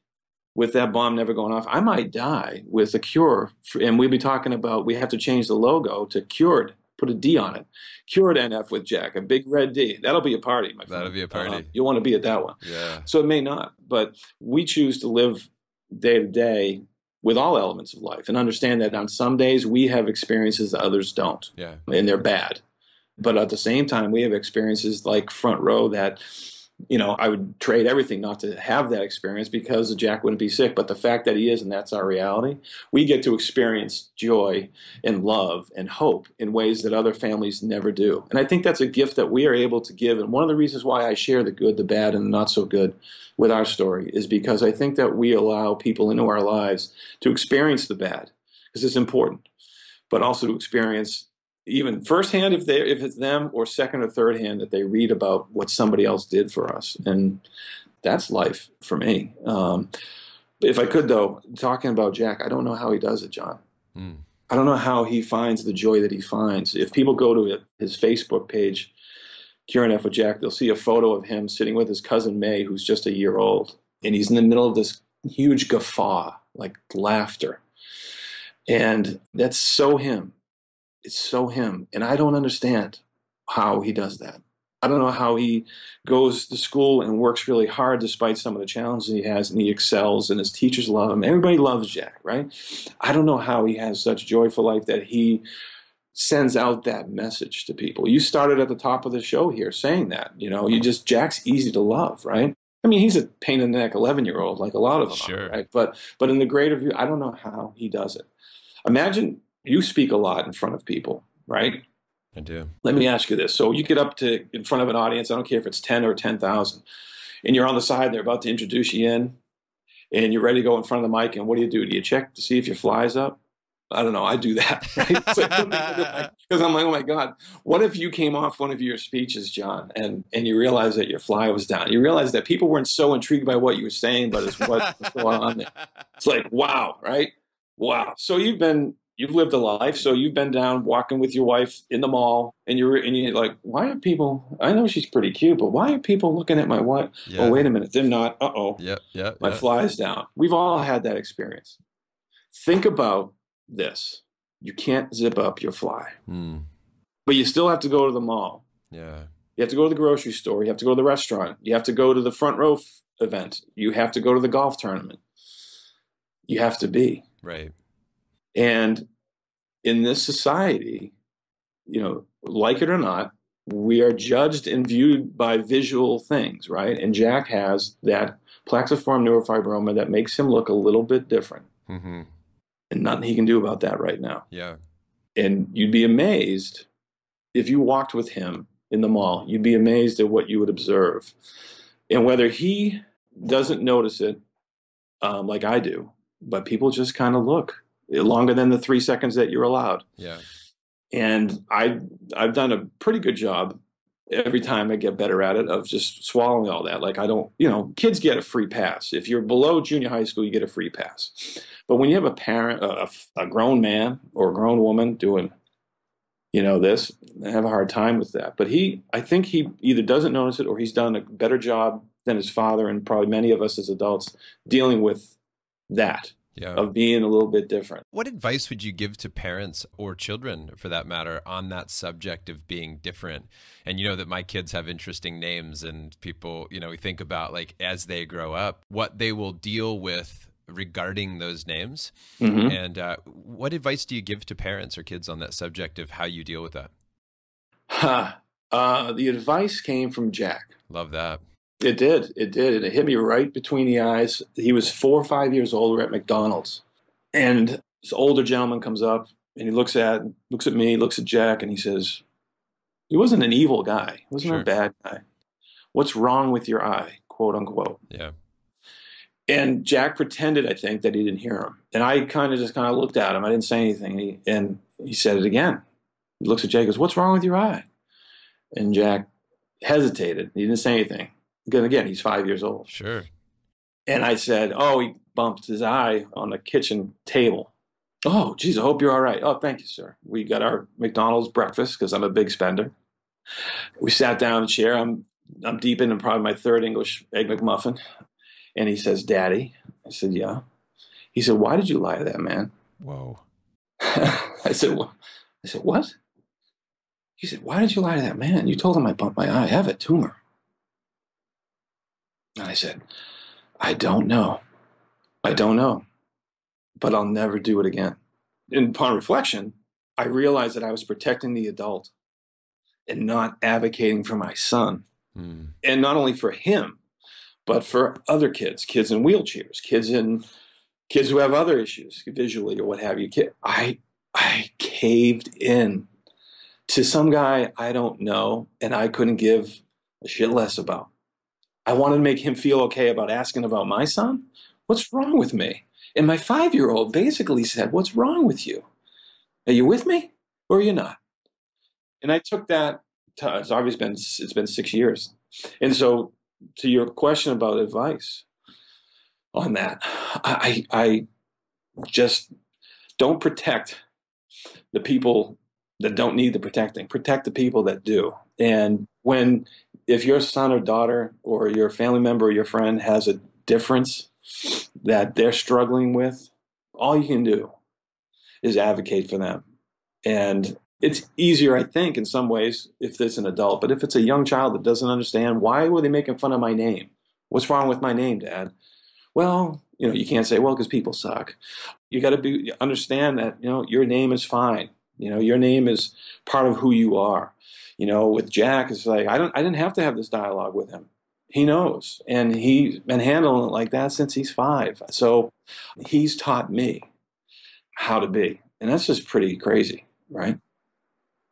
with that bomb never going off. I might die with a cure. For, and we'll be talking about we have to change the logo to cured, put a D on it. Cured NF with Jack, a big red D. That'll be a party, my friend. That'll be a party. Uh, you'll want to be at that one. Yeah. So it may not, but we choose to live day to day with all elements of life and understand that on some days we have experiences that others don't. Yeah. And they're bad. But at the same time, we have experiences like front row that you know, I would trade everything not to have that experience because Jack wouldn't be sick. But the fact that he is, and that's our reality, we get to experience joy and love and hope in ways that other families never do. And I think that's a gift that we are able to give. And one of the reasons why I share the good, the bad, and the not so good with our story is because I think that we allow people into our lives to experience the bad because it's important, but also to experience even firsthand if they if it's them or second or third hand that they read about what somebody else did for us and that's life for me um, if i could though talking about jack i don't know how he does it Jon mm. i don't know how he finds the joy that he finds if people go to his facebook page Cure NF with Jack, they'll see a photo of him sitting with his cousin May, who's just a year old, and he's in the middle of this huge guffaw, like laughter. And that's so him. It's so him. And I don't understand how he does that. I don't know how he goes to school and works really hard despite some of the challenges he has, and he excels, and his teachers love him. Everybody loves Jack, right? I don't know how he has such joyful life that he sends out that message to people. You started at the top of the show here saying that, you know, you just Jack's easy to love, right? I mean, he's a pain in the neck 11 year old, like a lot of them, sure. are, right? But but in the greater view, I don't know how he does it. Imagine you speak a lot in front of people, right? I do. Let me ask you this. So you get up to in front of an audience, I don't care if it's 10 or 10,000, and you're on the side, they're about to introduce you in, and you're ready to go in front of the mic. And what do you do? Do you check to see if your fly's up? I don't know. I do that because I'm like, oh my god, what if you came off one of your speeches, Jon, and and you realized that your fly was down? You realized that people weren't so intrigued by what you were saying, but it's what was going on there. It's like, wow, right? Wow. So you've been you've lived a life. So you've been down walking with your wife in the mall, and you're and you're like, why are people? I know she's pretty cute, but why are people looking at my wife? Yeah. Oh, wait a minute, they're not. Uh oh. Yep. Yep. My yep. fly's down. We've all had that experience. Think about this: you can't zip up your fly, hmm. but you still have to go to the mall. Yeah. You have to go to the grocery store. You have to go to the restaurant. You have to go to the front row f- event. You have to go to the golf tournament. You have to be right. And in this society, you know, like it or not, we are judged and viewed by visual things, right? And Jack has that plexiform neurofibroma that makes him look a little bit different. Mm-hmm. And nothing he can do about that right now. Yeah. And you'd be amazed if you walked with him in the mall, you'd be amazed at what you would observe. And whether he doesn't notice it um, like I do, but people just kind of look longer than the three seconds that you're allowed. Yeah. And I I've done a pretty good job every time I get better at it of just swallowing all that. Like I don't, you know, kids get a free pass. If you're below junior high school, you get a free pass. But when you have a parent, a, a grown man or a grown woman doing, you know, this, I have a hard time with that. But he, I think he either doesn't notice it or he's done a better job than his father and probably many of us as adults dealing with that yeah. of being a little bit different. What advice would you give to parents or children, for that matter, on that subject of being different? And you know that my kids have interesting names, and people, you know, we think about like as they grow up, what they will deal with regarding those names. Mm-hmm. And uh, what advice do you give to parents or kids on that subject of how you deal with that? Huh. Uh, the advice came from Jack. Love that. It did. It did. And it hit me right between the eyes. He was four or five years old. We're at McDonald's. And this older gentleman comes up and he looks at looks at me, looks at Jack, and he says, He wasn't an evil guy. He wasn't Sure. a bad guy. What's wrong with your eye? Quote unquote. Yeah. And Jack pretended, I think, that he didn't hear him. And I kind of just kind of looked at him. I didn't say anything. And he, and he said it again. He looks at Jack and goes, What's wrong with your eye? And Jack hesitated. He didn't say anything. Again, again, he's five years old. Sure. And I said, Oh, he bumped his eye on the kitchen table. Oh, geez, I hope you're all right. Oh, thank you, sir. We got our McDonald's breakfast because I'm a big spender. We sat down in a chair. I'm I'm deep into probably my third English egg McMuffin. And he says, Daddy. I said, Yeah. He said, Why did you lie to that man? Whoa. I said, "Wha-" I said, What? He said, Why did you lie to that man? You told him I bumped my eye. I have a tumor. And I said, I don't know. I don't know. But I'll never do it again. And upon reflection, I realized that I was protecting the adult and not advocating for my son. Hmm. And not only for him, but for other kids, kids in wheelchairs, kids in kids who have other issues visually or what have you. I I caved in to some guy I don't know and I couldn't give a shit less about. I wanted to make him feel okay about asking about my son. What's wrong with me? And my five year old basically said, What's wrong with you? Are you with me or are you not? And I took that, to, it's obviously been, it's been six years. And so, to your question about advice on that, I, I just don't protect the people that don't need the protecting. Protect the people that do. And when, if your son or daughter or your family member or your friend has a difference that they're struggling with, all you can do is advocate for them. And it's easier, I think, in some ways if it's an adult. But if it's a young child that doesn't understand, why were they making fun of my name? What's wrong with my name, Dad? Well, you know, you can't say, well, because people suck. You got to be understand that you know your name is fine. You know, your name is part of who you are. You know, with Jack, it's like I don't, I didn't have to have this dialogue with him. He knows, and he's been handling it like that since he's five. So he's taught me how to be, and that's just pretty crazy, right?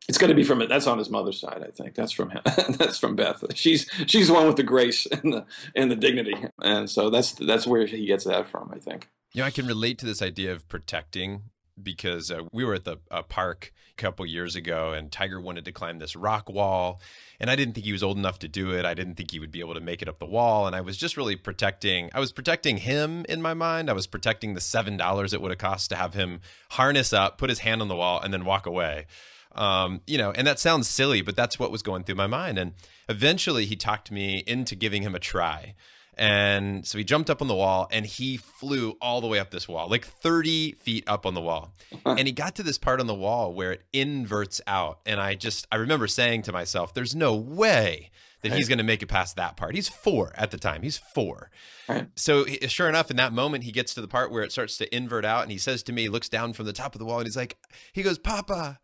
It's going to be from it. That's on his mother's side, I think. That's from him. that's from Beth. She's she's the one with the grace and the and the dignity, and so that's that's where he gets that from. I think. You know, I can relate to this idea of protecting because uh, we were at the uh, park a couple years ago and Tiger wanted to climb this rock wall and I didn't think he was old enough to do it. I didn't think he would be able to make it up the wall and I was just really protecting I was protecting him in my mind. I was protecting the $7 it would have cost to have him harness up, put his hand on the wall and then walk away. Um, you know, and that sounds silly, but that's what was going through my mind and eventually he talked me into giving him a try. And so he jumped up on the wall and he flew all the way up this wall, like 30 feet up on the wall. and he got to this part on the wall where it inverts out. And I just, I remember saying to myself, there's no way that right. he's going to make it past that part. He's four at the time. He's four. Right. So sure enough, in that moment, he gets to the part where it starts to invert out. And he says to me, looks down from the top of the wall and he's like, he goes, Papa,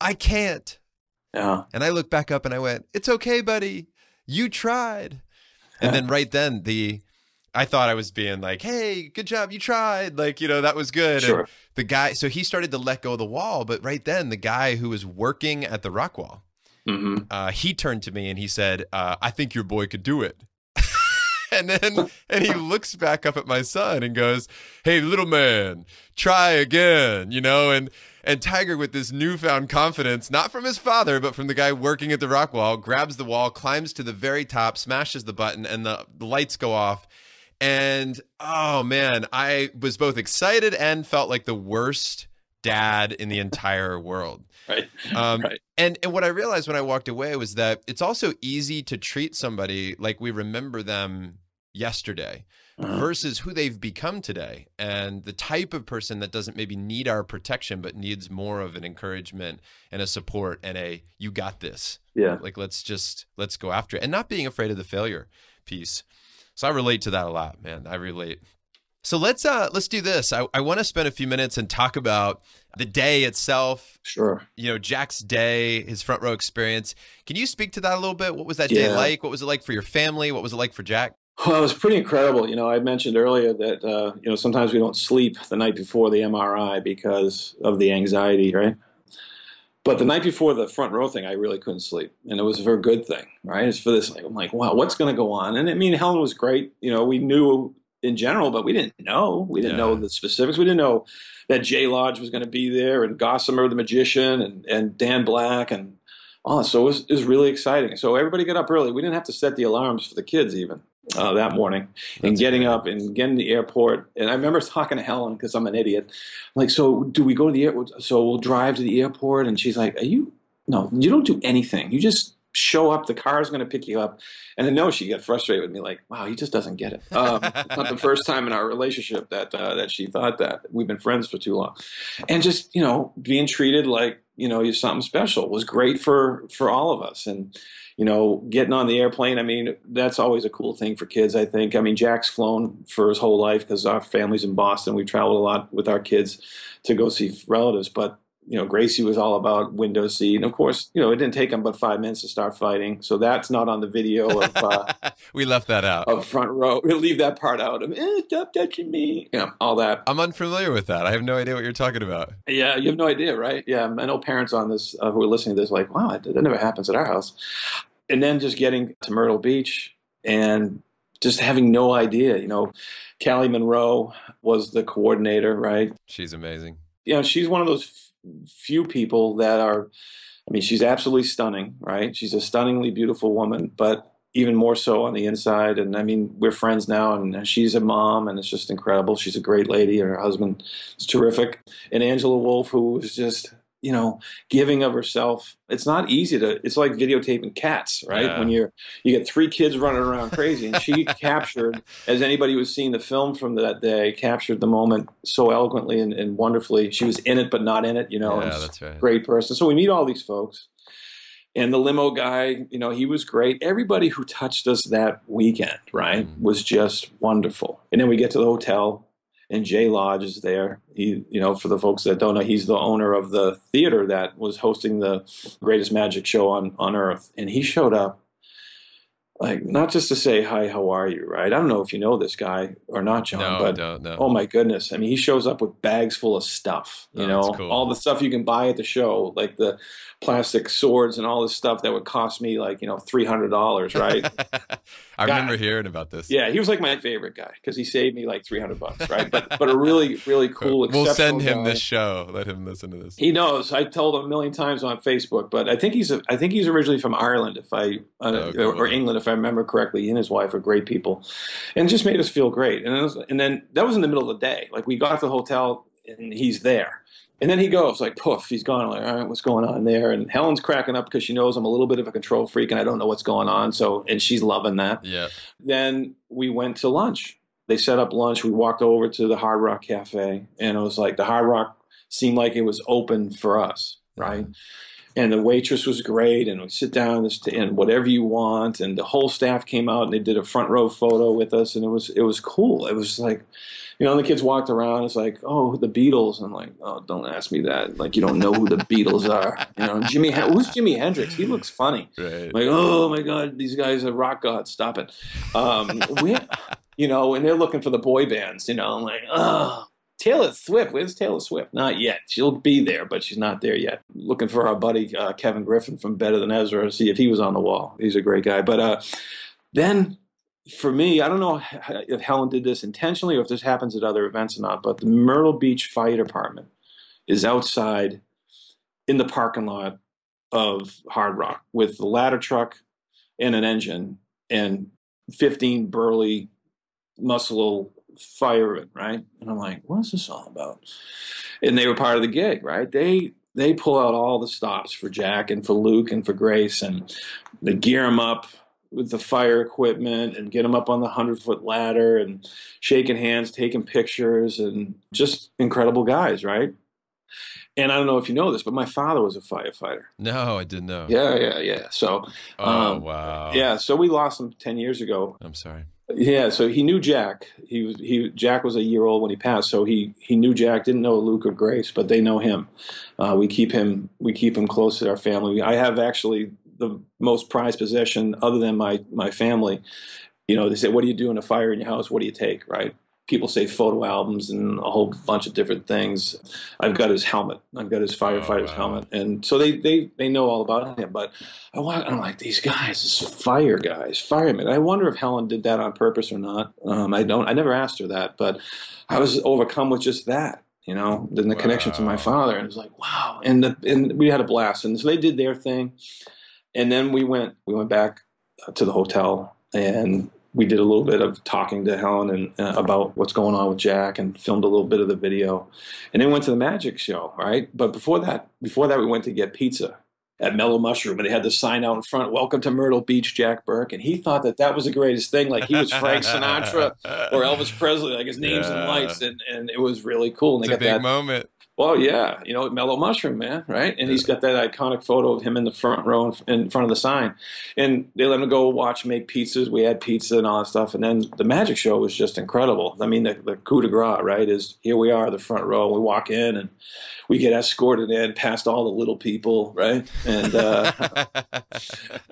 I can't. Yeah. And I look back up and I went, it's okay, buddy. You tried. And then right then the I thought I was being like, "Hey, good job, you tried." Like, you know, that was good. Sure. And the guy, so he started to let go of the wall, but right then the guy who was working at the rock wall, mm-hmm. uh, he turned to me and he said, uh, "I think your boy could do it." and then and he looks back up at my son and goes, "Hey, little man, try again," you know, and and Tiger, with this newfound confidence, not from his father, but from the guy working at the rock wall, grabs the wall, climbs to the very top, smashes the button, and the, the lights go off. And oh man, I was both excited and felt like the worst dad in the entire world. Right. Um, right. And and what I realized when I walked away was that it's also easy to treat somebody like we remember them yesterday uh-huh. versus who they've become today and the type of person that doesn't maybe need our protection but needs more of an encouragement and a support and a you got this yeah like let's just let's go after it and not being afraid of the failure piece so i relate to that a lot man i relate so let's uh let's do this. I, I want to spend a few minutes and talk about the day itself. Sure. You know, Jack's day, his front row experience. Can you speak to that a little bit? What was that yeah. day like? What was it like for your family? What was it like for Jack? Well, it was pretty incredible. You know, I mentioned earlier that uh, you know sometimes we don't sleep the night before the MRI because of the anxiety, right? But the night before the front row thing, I really couldn't sleep, and it was for a good thing, right? It's for this. Like, I'm like, wow, what's going to go on? And I mean, Helen was great. You know, we knew in general, but we didn't know. We didn't yeah. know the specifics. We didn't know that Jay Lodge was going to be there, and Gossamer the magician, and and Dan Black, and Oh, so it was, it was really exciting. So everybody got up early. We didn't have to set the alarms for the kids even uh, that morning. And getting great. up and getting to the airport. And I remember talking to Helen because I'm an idiot. Like, so do we go to the airport? So we'll drive to the airport. And she's like, are you? No, you don't do anything. You just show up. The car is going to pick you up. And I know she got frustrated with me, like, wow, he just doesn't get it. Um, not the first time in our relationship that uh, that she thought that we've been friends for too long, and just you know being treated like you know you're something special was great for for all of us. And you know, getting on the airplane, I mean, that's always a cool thing for kids. I think. I mean, Jack's flown for his whole life because our family's in Boston. We traveled a lot with our kids to go see relatives, but you know, Gracie was all about window seat. And of course, you know, it didn't take them but five minutes to start fighting. So that's not on the video of. Uh, we left that out. Of front row. We'll leave that part out of, eh, stop touching me. You know, all that. I'm unfamiliar with that. I have no idea what you're talking about. Yeah, you have no idea, right? Yeah, I know parents on this uh, who are listening to this like, wow, that never happens at our house. And then just getting to Myrtle Beach and just having no idea, you know, Callie Monroe was the coordinator, right? She's amazing. You know, she's one of those few people that are I mean, she's absolutely stunning, right? She's a stunningly beautiful woman, but even more so on the inside. And I mean, we're friends now, and she's a mom, and it's just incredible. She's a great lady, and her husband is terrific. And Angela Wolf, who is just you know, giving of herself. It's not easy to. It's like videotaping cats, right? Yeah. When you're you get three kids running around crazy, and she captured, as anybody who's seen the film from that day, captured the moment so eloquently and, and wonderfully. She was in it, but not in it. You know, yeah, that's right. Great person. So we meet all these folks. And the limo guy, you know, he was great. Everybody who touched us that weekend, right, mm. was just wonderful. And then we get to the hotel, and Jay Lodge is there. He, you know, for the folks that don't know, he's the owner of the theater that was hosting the greatest magic show on on earth, and he showed up like not just to say hi, how are you, right? I don't know if you know this guy or not, Jon, No, but no, no. oh my goodness, I mean, he shows up with bags full of stuff. You Oh, know, cool. all the stuff you can buy at the show, like the plastic swords and all this stuff that would cost me like you know three hundred dollars, right? I God. remember hearing about this. yeah, he was like my favorite guy because he saved me like three hundred bucks, right? But but a really really cool. we'll send him guy. this show. Let him listen to this. He knows. I told him a million times on Facebook, but I think he's a, I think he's originally from Ireland, if I uh, Oh, cool. or England, if I remember correctly. He and his wife are great people, and it just made us feel great. And was, and then that was in the middle of the day. Like we got to the hotel, and he's there. And then he goes like poof, he's gone. I'm like, all right, what's going on there? And Helen's cracking up because she knows I'm a little bit of a control freak and I don't know what's going on. So, and she's loving that. Yeah. Then we went to lunch. They set up lunch. We walked over to the Hard Rock Cafe, and it was like the Hard Rock seemed like it was open for us, right? And the waitress was great, and we sit down and and whatever you want, and the whole staff came out and they did a front row photo with us, and it was it was cool. It was like, you know, the kids walked around. It's like, oh, the Beatles. I'm like, oh, don't ask me that. Like, you don't know who the Beatles are. You know, Jimmy. Who's Jimi Hendrix? He looks funny Right. like, oh my god, these guys are rock gods. Stop it. Um, we, you know, and they're looking for the boy bands. You know, I'm like, oh, Taylor Swift. Where's Taylor Swift? Not yet. She'll be there, but she's not there yet. Looking for our buddy uh, Kevin Griffin from Better Than Ezra to see if he was on the wall. He's a great guy. But uh, then. For me, I don't know if Helen did this intentionally or if this happens at other events or not, but the Myrtle Beach Fire Department is outside in the parking lot of Hard Rock with the ladder truck and an engine and 15 burly, muscle firemen, right? And I'm like, what's this all about? And they were part of the gig, right? They they pull out all the stops for Jack and for Luke and for Grace, and they gear them up with the fire equipment and get them up on the hundred foot ladder and shaking hands, taking pictures, and just incredible guys, right? And I don't know if you know this, but my father was a firefighter. No, I didn't know. Yeah, yeah, yeah. So, Oh Um, wow. yeah, so we lost him ten years ago. I'm sorry. Yeah, so he knew Jack. He he Jack was a year old when he passed, so he he knew Jack. Didn't know Luke or Grace, but they know him. Uh, we keep him we keep him close to our family. I have actually the most prized possession other than my my family. You know, they say, "What do you do in a fire in your house? What do you take?" Right? People say photo albums and a whole bunch of different things. I've got his helmet. I've got his firefighter's wow. helmet, and so they they they know all about him. But I want, I'm like these guys, these fire guys, firemen. I wonder if Helen did that on purpose or not. Um, I don't. I never asked her that, but I was overcome with just that. You know, then the connection to my father, and it was like, wow. And the, and we had a blast, and so they did their thing, and then we went we went back to the hotel, and we did a little bit of talking to Helen and uh, about what's going on with Jack, and filmed a little bit of the video, and then went to the magic show. Right, but before that, before that, we went to get pizza at Mellow Mushroom, and they had the sign out in front, "Welcome to Myrtle Beach, Jack Burke," and he thought that that was the greatest thing, like he was Frank Sinatra or Elvis Presley, like his names and lights, and and it was really cool. And It's they a got big that. moment. Well, yeah, you know, Mellow Mushroom, man, right? And he's got that iconic photo of him in the front row in front of the sign. And they let him go watch make pizzas. We had pizza and all that stuff. And then the magic show was just incredible. I mean, the, the coup de grace, right, is here we are, the front row. We walk in and we get escorted in past all the little people, right? And, uh,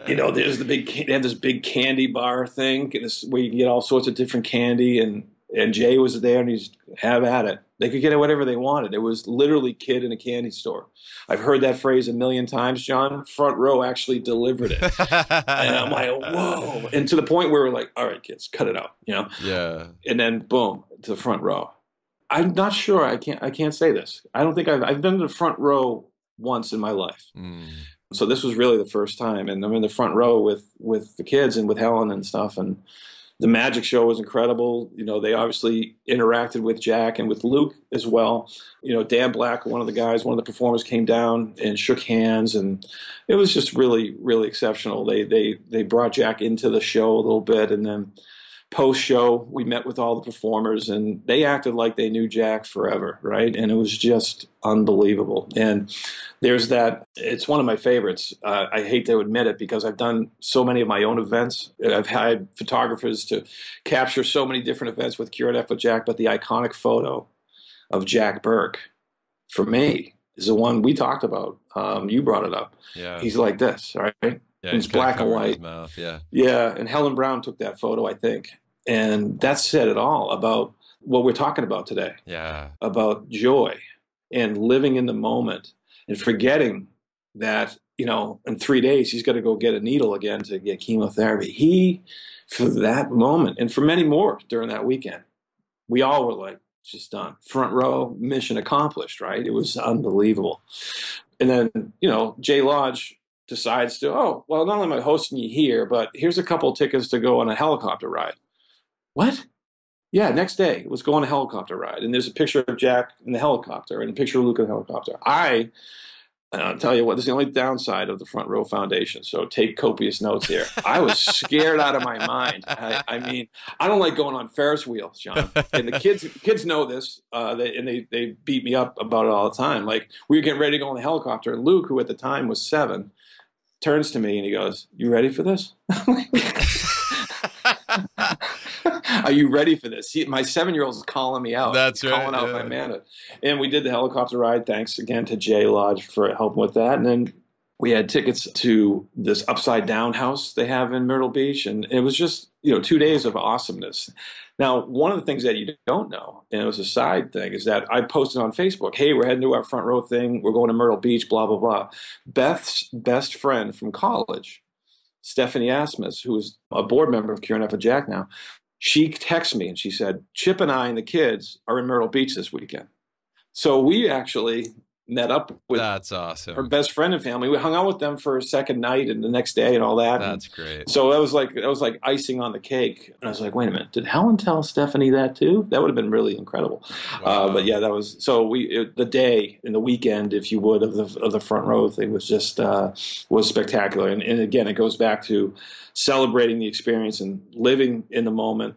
you know, there's the big, they have this big candy bar thing this, where you can get all sorts of different candy. And, and Jay was there and he's have at it. They could get whatever they wanted. It was literally kid in a candy store. I've heard that phrase a million times, Jon. Front row actually delivered it. And I'm like, whoa. And to the point where we're like, all right, kids, cut it out, you know? yeah. And then boom, to the front row. I'm not sure. I can't I can't say this. I don't think I've I've been to the front row once in my life. Mm. So this was really the first time. And I'm in the front row with with the kids and with Helen and stuff. And the magic show was incredible. You know, they obviously interacted with Jack and with Luke as well. You know, Dan Black, one of the guys, one of the performers came down and shook hands and it was just really, really exceptional. They they they brought Jack into the show a little bit and then post show we met with all the performers and they acted like they knew Jack forever, right? And it was just unbelievable. And there's that it's one of my favorites uh, i hate to admit it because i've done so many of my own events i've had photographers to capture so many different events with Cure NF with jack but the iconic photo of jack burke for me is the one we talked about um, you brought it up Yeah. he's like this right Yeah, it was he's got a black and white. Mouth. Yeah. Yeah, and Helen Brown took that photo, I think. And that said it all about what we're talking about today Yeah. about joy and living in the moment and forgetting that, you know, in three days he's got to go get a needle again to get chemotherapy. He, for that moment, and for many more during that weekend, we all were like, just done. Front row, mission accomplished, right? It was unbelievable. And then, you know, Jay Lodge decides to, oh, well, not only am I hosting you here, but here's a couple tickets to go on a helicopter ride. What? Yeah, next day, let's go on a helicopter ride. And there's a picture of Jack in the helicopter and a picture of Luke in the helicopter. I, and I'll tell you what, this is the only downside of the Front Row Foundation. So take copious notes here. I was scared out of my mind. I, I mean, I don't like going on Ferris wheels, Jon. And the kids kids know this, uh, they, and they, they beat me up about it all the time. Like, we were getting ready to go on the helicopter, and Luke, who at the time was seven, turns to me and he goes, You ready for this? Are you ready for this? He, my seven year old is calling me out. That's right, Calling out yeah. my man. And we did the helicopter ride. Thanks again to Jay Lodge for helping with that. And then we had tickets to this upside down house they have in Myrtle Beach. And it was just, you know, two days of awesomeness. Now, one of the things that you don't know, and it was a side thing, is that I posted on Facebook, hey, we're heading to our front row thing. We're going to Myrtle Beach, blah, blah, blah. Beth's best friend from college, Stephanie Asmus, who is a board member of Cure NF of Jack now, she texted me and she said, Chip and I and the kids are in Myrtle Beach this weekend. So we actually met up with That's awesome. her best friend and family. We hung out with them for a second night and the next day and all that. And That's great. so that was like that was like icing on the cake. And I was like, wait a minute, did Helen tell Stephanie that too? That would have been really incredible. Uh, but yeah, that was so we it, the day and the weekend, if you would, of the of the front row thing was just uh, was spectacular. And, and again, it goes back to celebrating the experience and living in the moment,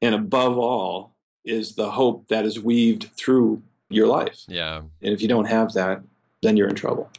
and above all is the hope that is weaved through your life. Yeah. And if you don't have that, then you're in trouble.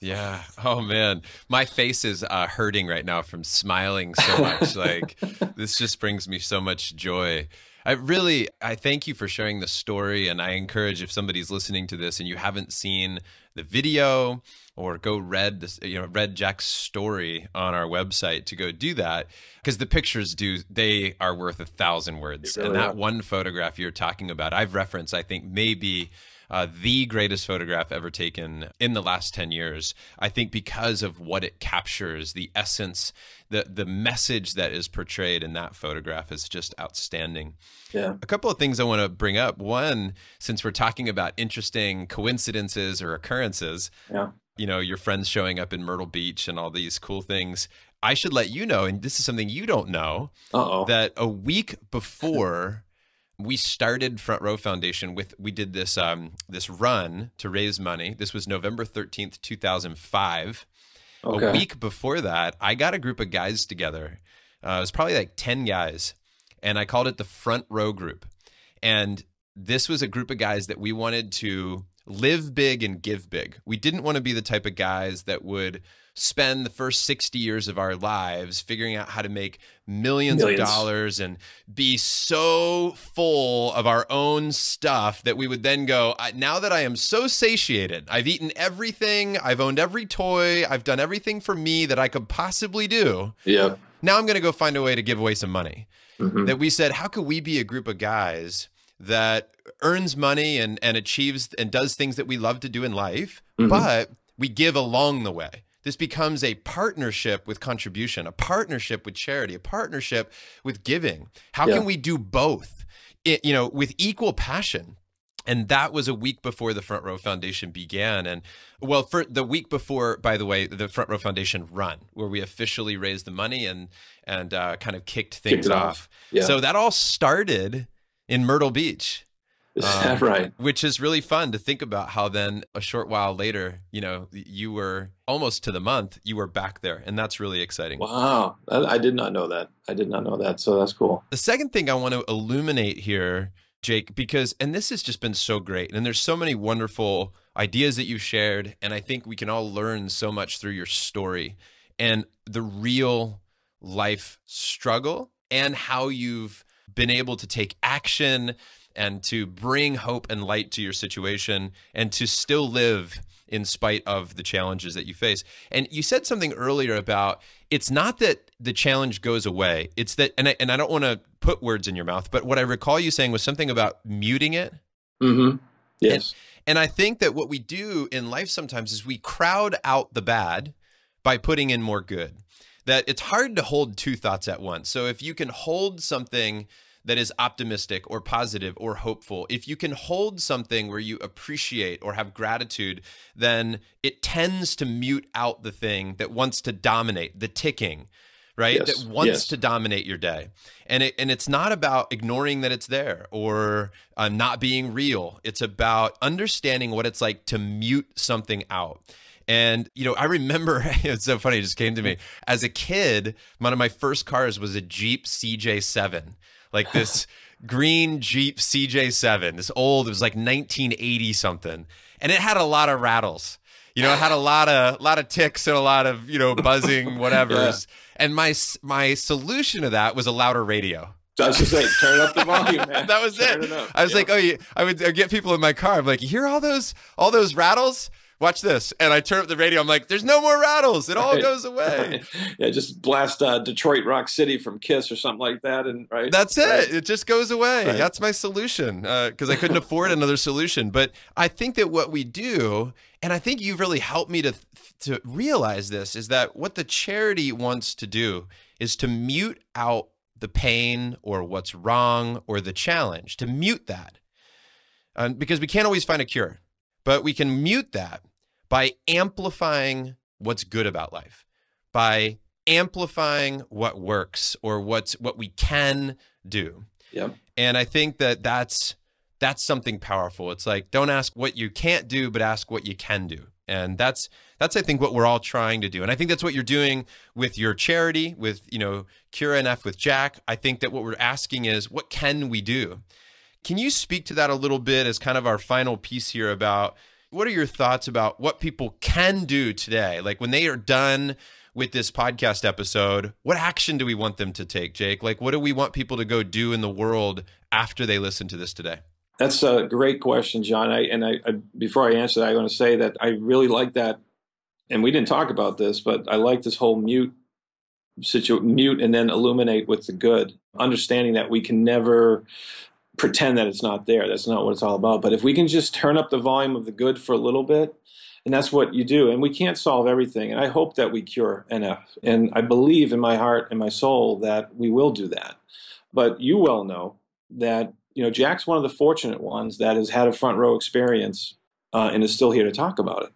Yeah. Oh man, my face is uh, hurting right now from smiling so much. like this just brings me so much joy. I really, I thank you for sharing the story, and I encourage if somebody's listening to this and you haven't seen the video or go read this, you know, read Jack's story on our website to go do that because the pictures do they are worth a thousand words, really and that are. one photograph you're talking about, I've referenced, I think maybe uh, the greatest photograph ever taken in the last 10 years. I think because of what it captures, the essence, the, the message that is portrayed in that photograph is just outstanding. Yeah. A couple of things I want to bring up. One, since we're talking about interesting coincidences or occurrences, Yeah. you know, your friends showing up in Myrtle Beach and all these cool things. I should let you know, and this is something you don't know, Uh oh. that a week before we started Front Row Foundation with we did this um this run to raise money. This was November 13th, 2005. Okay. A week before that, I got a group of guys together. Uh, it was probably like 10 guys, and I called it the Front Row Group. And this was a group of guys that we wanted to live big and give big. We didn't want to be the type of guys that would spend the first 60 years of our lives figuring out how to make millions, Millions. of dollars and be so full of our own stuff that we would then go, now that I am so satiated, I've eaten everything, I've owned every toy, I've done everything for me that I could possibly do. Yep. Now I'm going to go find a way to give away some money Mhm. that we said, how could we be a group of guys that earns money and, and achieves and does things that we love to do in life, Mhm. but we give along the way? This becomes a partnership with contribution, a partnership with charity, a partnership with giving. How Yeah. can we do both, you know, with equal passion? And that was a week before the Front Row Foundation began. And well, for the week before, by the way, the Front Row Foundation run, where we officially raised the money and and uh, kind of kicked things it off. off. Yeah. So that all started in Myrtle Beach, Is um, right? which is really fun to think about. How then a short while later, you know, you were almost to the month, you were back there, and that's really exciting. Wow. I, I did not know that. I did not know that. So that's cool. The second thing I want to illuminate here, Jake, because, and this has just been so great, and there's so many wonderful ideas that you shared, and I think we can all learn so much through your story and the real life struggle and how you've been able to take action and to bring hope and light to your situation and to still live in spite of the challenges that you face. And you said something earlier about it's not that the challenge goes away. It's that and I, and I don't want to put words in your mouth, but what I recall you saying was something about muting it. Mhm. Yes. And, and I think that what we do in life sometimes is we crowd out the bad by putting in more good. That it's hard to hold two thoughts at once. So if you can hold something that is optimistic or positive or hopeful, if you can hold something where you appreciate or have gratitude, then it tends to mute out the thing that wants to dominate, the ticking, right? Yes, That wants yes. to dominate your day. And it and it's not about ignoring that it's there or uh, not being real. It's about understanding what it's like to mute something out. And you know, I remember it's so funny. It just came to me as a kid. One of my first cars was a Jeep CJ7, like this green Jeep CJ7. This old. It was like 1980 something, and it had a lot of rattles. You know, it had a lot of a lot of ticks and a lot of you know buzzing whatever's. And my my solution to that was a louder radio. I was just saying, turn up the volume, man. that was Turn it. up. I was Yep. like, oh, yeah. I would I'd get people in my car. I'm like, you hear all those all those rattles? Watch this. And I turn up the radio. I'm like, there's no more rattles. It all Right. goes away. yeah, just blast uh, Detroit Rock City from Kiss or something like that, and right. That's it. Right. It just goes away. Right. That's my solution because I couldn't afford another solution. But I think that what we do, and I think you've really helped me to to realize this, is that what the charity wants to do is to mute out the pain or what's wrong or the challenge, to mute that, um, because we can't always find a cure, but we can mute that by amplifying what's good about life, by amplifying what works or what's what we can do. Yep. And I think that that's that's something powerful. It's like don't ask what you can't do, but ask what you can do. And that's that's I think what we're all trying to do. And I think that's what you're doing with your charity, with you know Cure NF with Jack. I think that what we're asking is what can we do? Can you speak to that a little bit as kind of our final piece here about what are your thoughts about what people can do today? Like when they are done with this podcast episode, what action do we want them to take, Jake? Like what do we want people to go do in the world after they listen to this today? That's a great question, Jon. I, and I, I, before I answer that, I want to say that I really like that. And we didn't talk about this, but I like this whole mute situ mute and then illuminate with the good. Understanding that we can never pretend that it's not there. That's not what it's all about. But if we can just turn up the volume of the good for a little bit, and that's what you do. And we can't solve everything. And I hope that we cure NF. And I believe in my heart and my soul that we will do that. But you well know that you know Jack's one of the fortunate ones that has had a front row experience uh, and is still here to talk about it.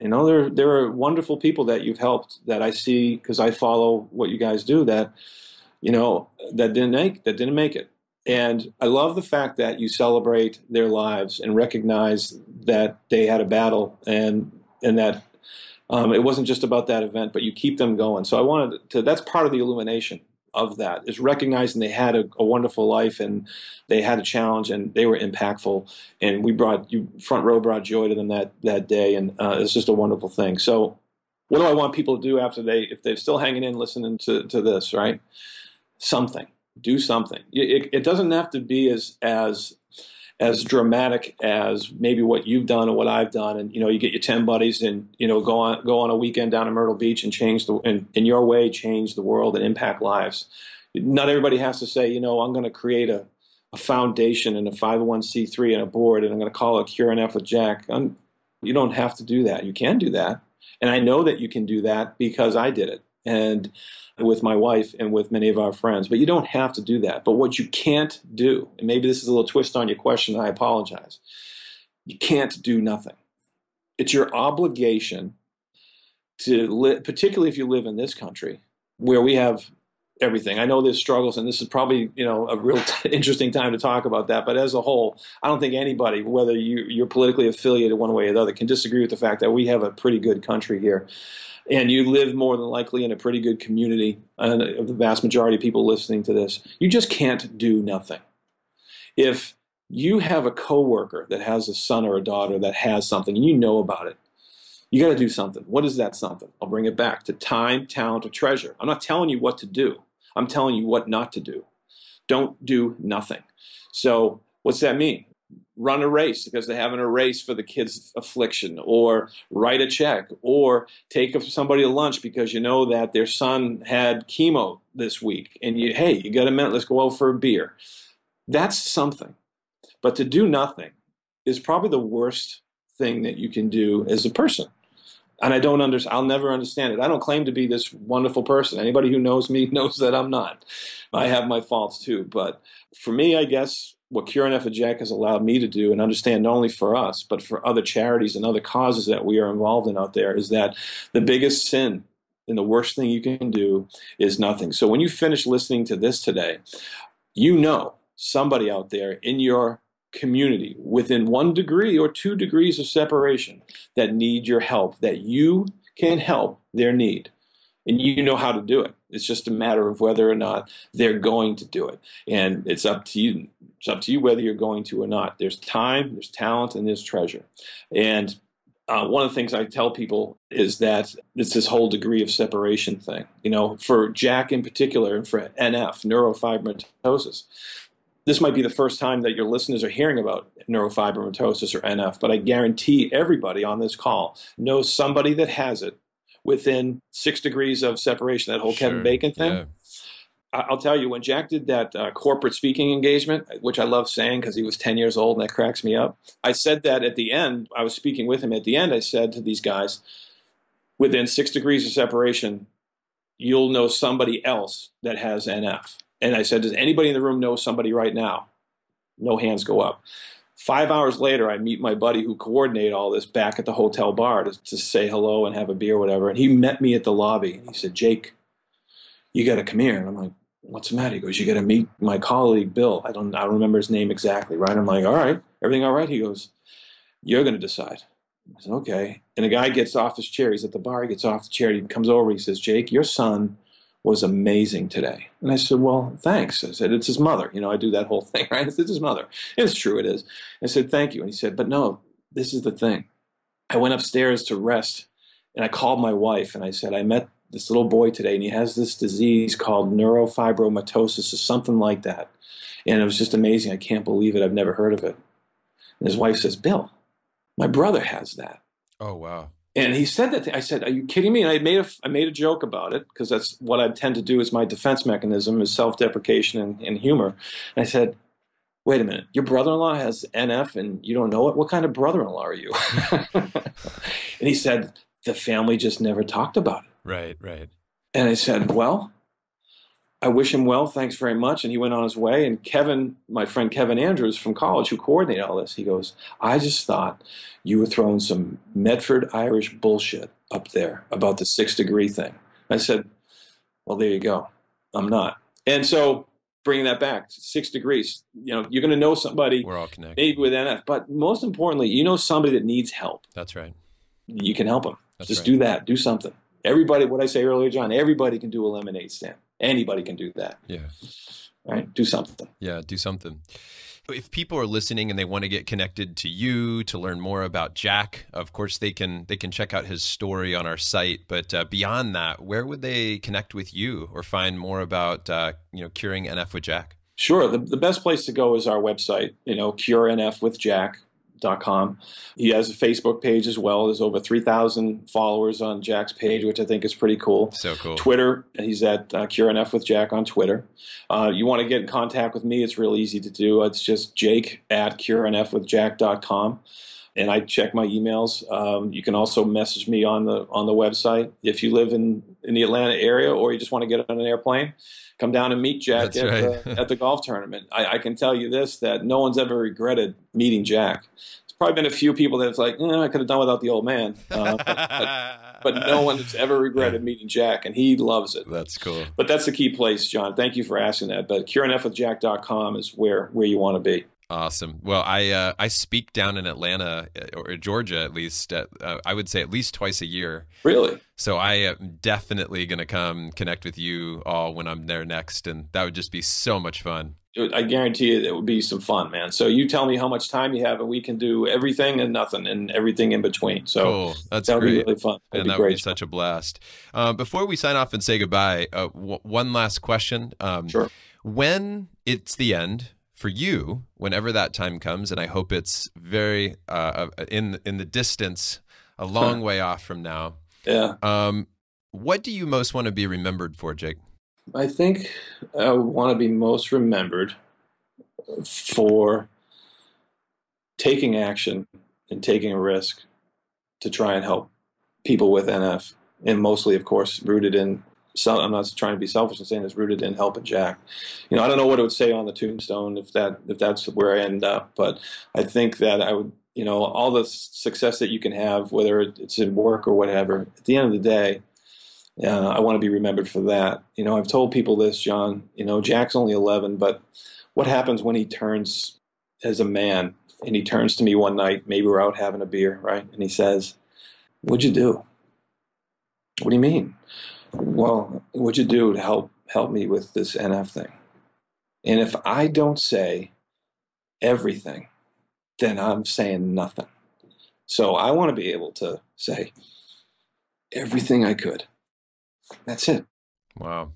You know, there there are wonderful people that you've helped that I see because I follow what you guys do that you know that didn't make that didn't make it. And I love the fact that you celebrate their lives and recognize that they had a battle and and that um, it wasn't just about that event, but you keep them going. So I wanted to. That's part of the illumination of that is recognizing they had a, a wonderful life and they had a challenge and they were impactful. And we brought you front row brought joy to them that that day, and uh, it's just a wonderful thing. So what do I want people to do after they if they're still hanging in listening to to this right? Something do something. It, it doesn't have to be as as as dramatic as maybe what you've done or what I've done. And you know, you get your ten buddies and you know go on go on a weekend down to Myrtle Beach and change the in, in your way change the world and impact lives. Not everybody has to say, you know, I'm going to create a, a foundation and a 501c3 and a board, and I'm going to call it Cure NF with Jack. I'm, you don't have to do that. You can do that, and I know that you can do that because I did it. And with my wife and with many of our friends. But you don't have to do that. But what you can't do, and maybe this is a little twist on your question, I apologize. You can't do nothing. It's your obligation to live, particularly if you live in this country where we have everything. I know there's struggles, and this is probably you know a real t- interesting time to talk about that. But as a whole, I don't think anybody, whether you, you're politically affiliated one way or the other, can disagree with the fact that we have a pretty good country here and you live more than likely in a pretty good community, and the vast majority of people listening to this, you just can't do nothing. If you have a coworker that has a son or a daughter that has something and you know about it, you got to do something. What is that something? I'll bring it back to time, talent, or treasure. I'm not telling you what to do. I'm telling you what not to do. Don't do nothing. So, what's that mean? Run a race because they're having a race for the kid's affliction, or write a check, or take somebody to lunch because you know that their son had chemo this week, and you, hey, you got a minute, let's go out for a beer. That's something. But to do nothing is probably the worst thing that you can do as a person. And I don't understand. I'll never understand it. I don't claim to be this wonderful person. Anybody who knows me knows that I'm not. I have my faults too. But for me, I guess what Cure NF Jack has allowed me to do and understand not only for us, but for other charities and other causes that we are involved in out there is that the biggest sin and the worst thing you can do is nothing. So when you finish listening to this today, you know somebody out there in your community within one degree or two degrees of separation that need your help, that you can help their need. And you know how to do it. It's just a matter of whether or not they're going to do it. And it's up to you. It's up to you whether you're going to or not. There's time, there's talent, and there's treasure. And uh, one of the things I tell people is that it's this whole degree of separation thing. You know, for Jack in particular, and for NF, neurofibromatosis, this might be the first time that your listeners are hearing about neurofibromatosis or NF, but I guarantee everybody on this call knows somebody that has it within six degrees of separation, that whole sure. Kevin Bacon thing. Yeah. I'll tell you, when Jack did that uh, corporate speaking engagement, which I love saying because he was 10 years old and that cracks me up, I said that at the end, I was speaking with him. At the end, I said to these guys, within six degrees of separation, you'll know somebody else that has NF. And I said, Does anybody in the room know somebody right now? No hands go up. Five hours later, I meet my buddy who coordinated all this back at the hotel bar to, to say hello and have a beer or whatever. And he met me at the lobby. He said, Jake, you got to come here. And I'm like, What's the matter? He goes, You got to meet my colleague, Bill. I don't, I don't remember his name exactly, right? I'm like, All right, everything all right? He goes, You're going to decide. I said, Okay. And the guy gets off his chair. He's at the bar. He gets off the chair. He comes over. He says, Jake, your son was amazing today. And I said, Well, thanks. I said, It's his mother. You know, I do that whole thing, right? It's his mother. It's true, it is. I said, Thank you. And he said, But no, this is the thing. I went upstairs to rest and I called my wife and I said, I met this little boy today and he has this disease called neurofibromatosis or something like that. And it was just amazing. I can't believe it. I've never heard of it. And his wife says, Bill, my brother has that. Oh, wow. And he said that. I said, "Are you kidding me?" And I made a I made a joke about it because that's what I tend to do. Is my defense mechanism is self deprecation and, and, humor. And I said, "Wait a minute, your brother in law has NF and you don't know it. What kind of brother in law are you?" and he said, "The family just never talked about it." Right, right. And I said, "Well, I wish him well. Thanks very much. And he went on his way. And Kevin, my friend Kevin Andrews from college, who coordinated all this, he goes, I just thought you were throwing some Medford Irish bullshit up there about the six degree thing. I said, Well, there you go. I'm not. And so bringing that back, six degrees, you know, you're going to know somebody. We're all connected. Maybe with NF. But most importantly, you know somebody that needs help. That's right. You can help them. That's just right. do that. Do something. Everybody, what I say earlier, Jon, everybody can do a lemonade stand. Anybody can do that. Yeah. Right? Do something. Yeah, do something. If people are listening and they want to get connected to you to learn more about Jack, of course they can they can check out his story on our site. But uh, beyond that, where would they connect with you or find more about uh, you know curing NF with Jack? Sure. The, the best place to go is our website, you know, Cure Com. He has a Facebook page as well. There's over 3,000 followers on Jack's page, which I think is pretty cool. So cool. Twitter, he's at uh, CureNF with Jack on Twitter. Uh, you want to get in contact with me, it's real easy to do. It's just jake at curenfwithjack.com. And I check my emails. Um, you can also message me on the on the website if you live in, in the Atlanta area or you just want to get on an airplane come down and meet Jack at, right. the, at, the, golf tournament. I, I, can tell you this: that no one's ever regretted meeting Jack. There's probably been a few people that's like, eh, I could have done without the old man, uh, but, but, but, no one has ever regretted meeting Jack, and he loves it. That's cool. But that's the key place, Jon. Thank you for asking that. But curenfwithjack.com is where where you want to be. Awesome. Well, I uh, I speak down in Atlanta uh, or Georgia at least. At, uh, I would say at least twice a year. Really? So I am definitely going to come connect with you all when I'm there next, and that would just be so much fun. I guarantee you it would be some fun, man. So you tell me how much time you have, and we can do everything and nothing and everything in between. So cool. that's that would be really fun. That'd and that would be such a blast. Uh, before we sign off and say goodbye, uh, one last question. Um, sure. When it's the end for you, whenever that time comes, and I hope it's very uh, in in the distance, a long way off from now. Yeah. Um, what do you most want to be remembered for, Jake? I think I want to be most remembered for taking action and taking a risk to try and help people with NF, and mostly, of course, rooted in. I'm not trying to be selfish and saying it's rooted in helping Jack. You know, I don't know what it would say on the tombstone if that if that's where I end up, but I think that I would. You know, all the success that you can have, whether it's in work or whatever, at the end of the day, uh, I want to be remembered for that. You know, I've told people this, Jon. You know, Jack's only 11, but what happens when he turns as a man and he turns to me one night, maybe we're out having a beer, right? And he says, What'd you do? What do you mean? Well, what'd you do to help help me with this NF thing? And if I don't say everything, then I'm saying nothing. So I want to be able to say everything I could. That's it. Wow.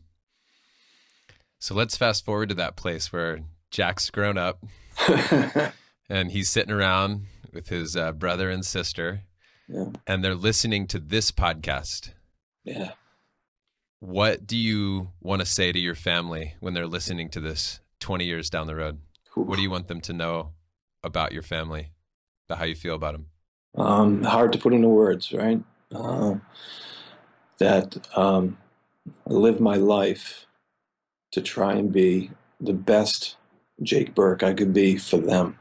So let's fast forward to that place where Jack's grown up and he's sitting around with his uh, brother and sister yeah. and they're listening to this podcast. Yeah. What do you want to say to your family when they're listening to this 20 years down the road? What do you want them to know about your family, about how you feel about them? Um, hard to put into words, right? Uh, that um, I live my life to try and be the best Jake Burke I could be for them,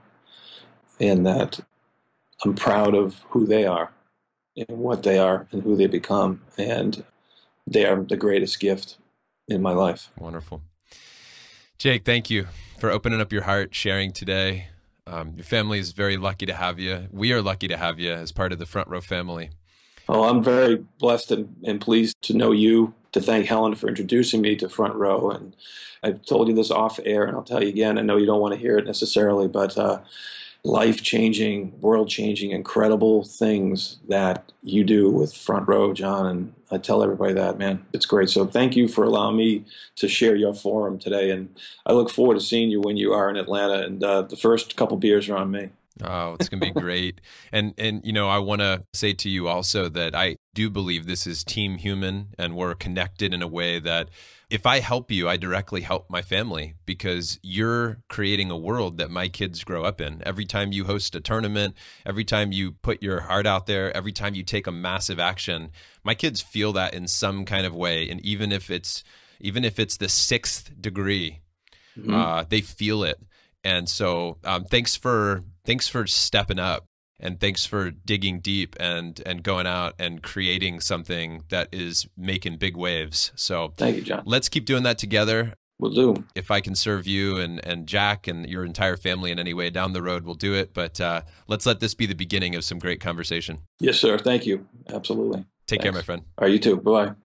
and that I'm proud of who they are and what they are and who they become, and they are the greatest gift in my life. Wonderful. Jake, thank you for opening up your heart, sharing today. Um, your family is very lucky to have you. We are lucky to have you as part of the Front Row family. Oh, I'm very blessed and, and pleased to know you, to thank Helen for introducing me to Front Row. And I've told you this off air, and I'll tell you again. I know you don't want to hear it necessarily, but uh, life changing, world changing, incredible things that you do with Front Row, Jon. And I tell everybody that, man, it's great. So thank you for allowing me to share your forum today. And I look forward to seeing you when you are in Atlanta. And uh, the first couple beers are on me. Oh, it's going to be great. and and you know, I want to say to you also that I do believe this is team human and we're connected in a way that if I help you, I directly help my family because you're creating a world that my kids grow up in. Every time you host a tournament, every time you put your heart out there, every time you take a massive action, my kids feel that in some kind of way. And even if it's even if it's the sixth degree, mm-hmm. uh, they feel it. And so, um, thanks for thanks for stepping up and thanks for digging deep and and going out and creating something that is making big waves. So thank you, Jon. Let's keep doing that together. We'll do. If I can serve you and and Jack and your entire family in any way down the road, we'll do it. But uh, let's let this be the beginning of some great conversation. Yes, sir. Thank you. Absolutely. Take Thanks. care, my friend. All right, you too. Bye bye.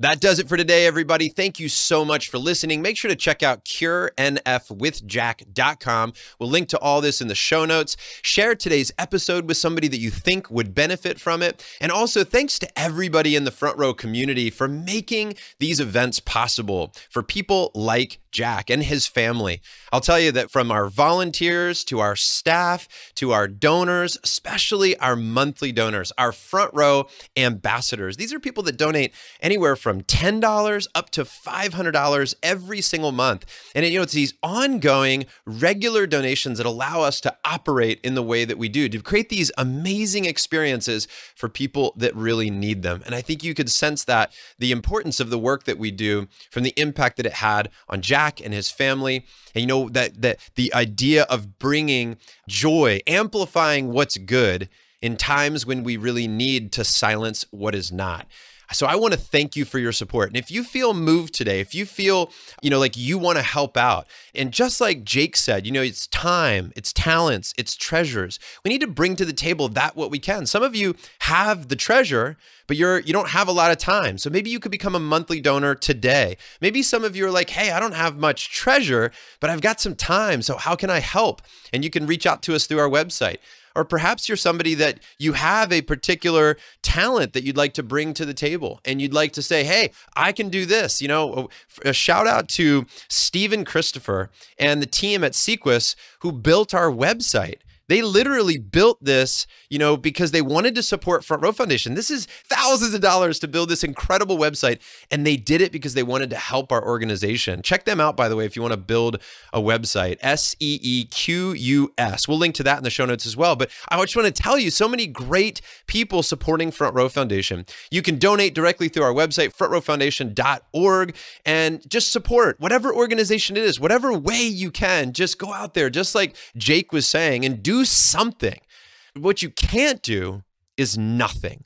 That does it for today, everybody. Thank you so much for listening. Make sure to check out curenfwithjack.com. We'll link to all this in the show notes. Share today's episode with somebody that you think would benefit from it. And also, thanks to everybody in the front row community for making these events possible for people like Jack and his family. I'll tell you that from our volunteers to our staff to our donors, especially our monthly donors, our front row ambassadors, these are people that donate anywhere from $10 up to $500 every single month. And you know, it's these ongoing regular donations that allow us to operate in the way that we do, to create these amazing experiences for people that really need them. And I think you could sense that the importance of the work that we do from the impact that it had on Jack Jack and his family. And you know that that the idea of bringing joy, amplifying what's good in times when we really need to silence what is not. So I want to thank you for your support. And if you feel moved today, if you feel, you know, like you want to help out, and just like Jake said, you know, it's time, it's talents, it's treasures. We need to bring to the table that what we can. Some of you have the treasure, but you're you don't have a lot of time. So maybe you could become a monthly donor today. Maybe some of you are like, "Hey, I don't have much treasure, but I've got some time. So how can I help?" And you can reach out to us through our website Or perhaps you're somebody that you have a particular talent that you'd like to bring to the table and you'd like to say, hey, I can do this. You know, a shout out to Stephen Christopher and the team at Seequs who built our website. They literally built this, you know, because they wanted to support Front Row Foundation. This is thousands of dollars to build this incredible website, and they did it because they wanted to help our organization. Check them out, by the way, if you want to build a website. S E E Q U S. We'll link to that in the show notes as well. But I just want to tell you, so many great people supporting Front Row Foundation. You can donate directly through our website, frontrowfoundation.org, and just support whatever organization it is, whatever way you can. Just go out there, just like Jake was saying, and do do something. What you can't do is nothing.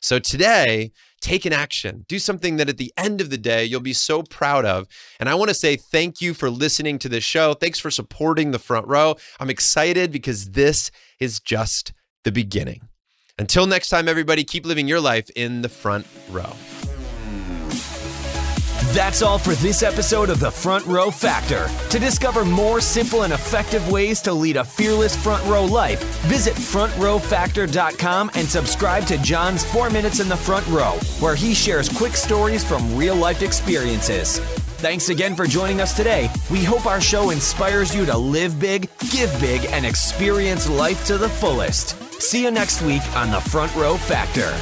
So today, take an action. Do something that at the end of the day, you'll be so proud of. And I want to say thank you for listening to this show. Thanks for supporting the front row. I'm excited because this is just the beginning. Until next time, everybody, keep living your life in the front row. That's all for this episode of the Front Row Factor. To discover more simple and effective ways to lead a fearless front row life, visit frontrowfactor.com and subscribe to Jon's 4 Minutes in the Front Row, where he shares quick stories from real life experiences. Thanks again for joining us today. We hope our show inspires you to live big, give big, and experience life to the fullest. See you next week on the Front Row Factor.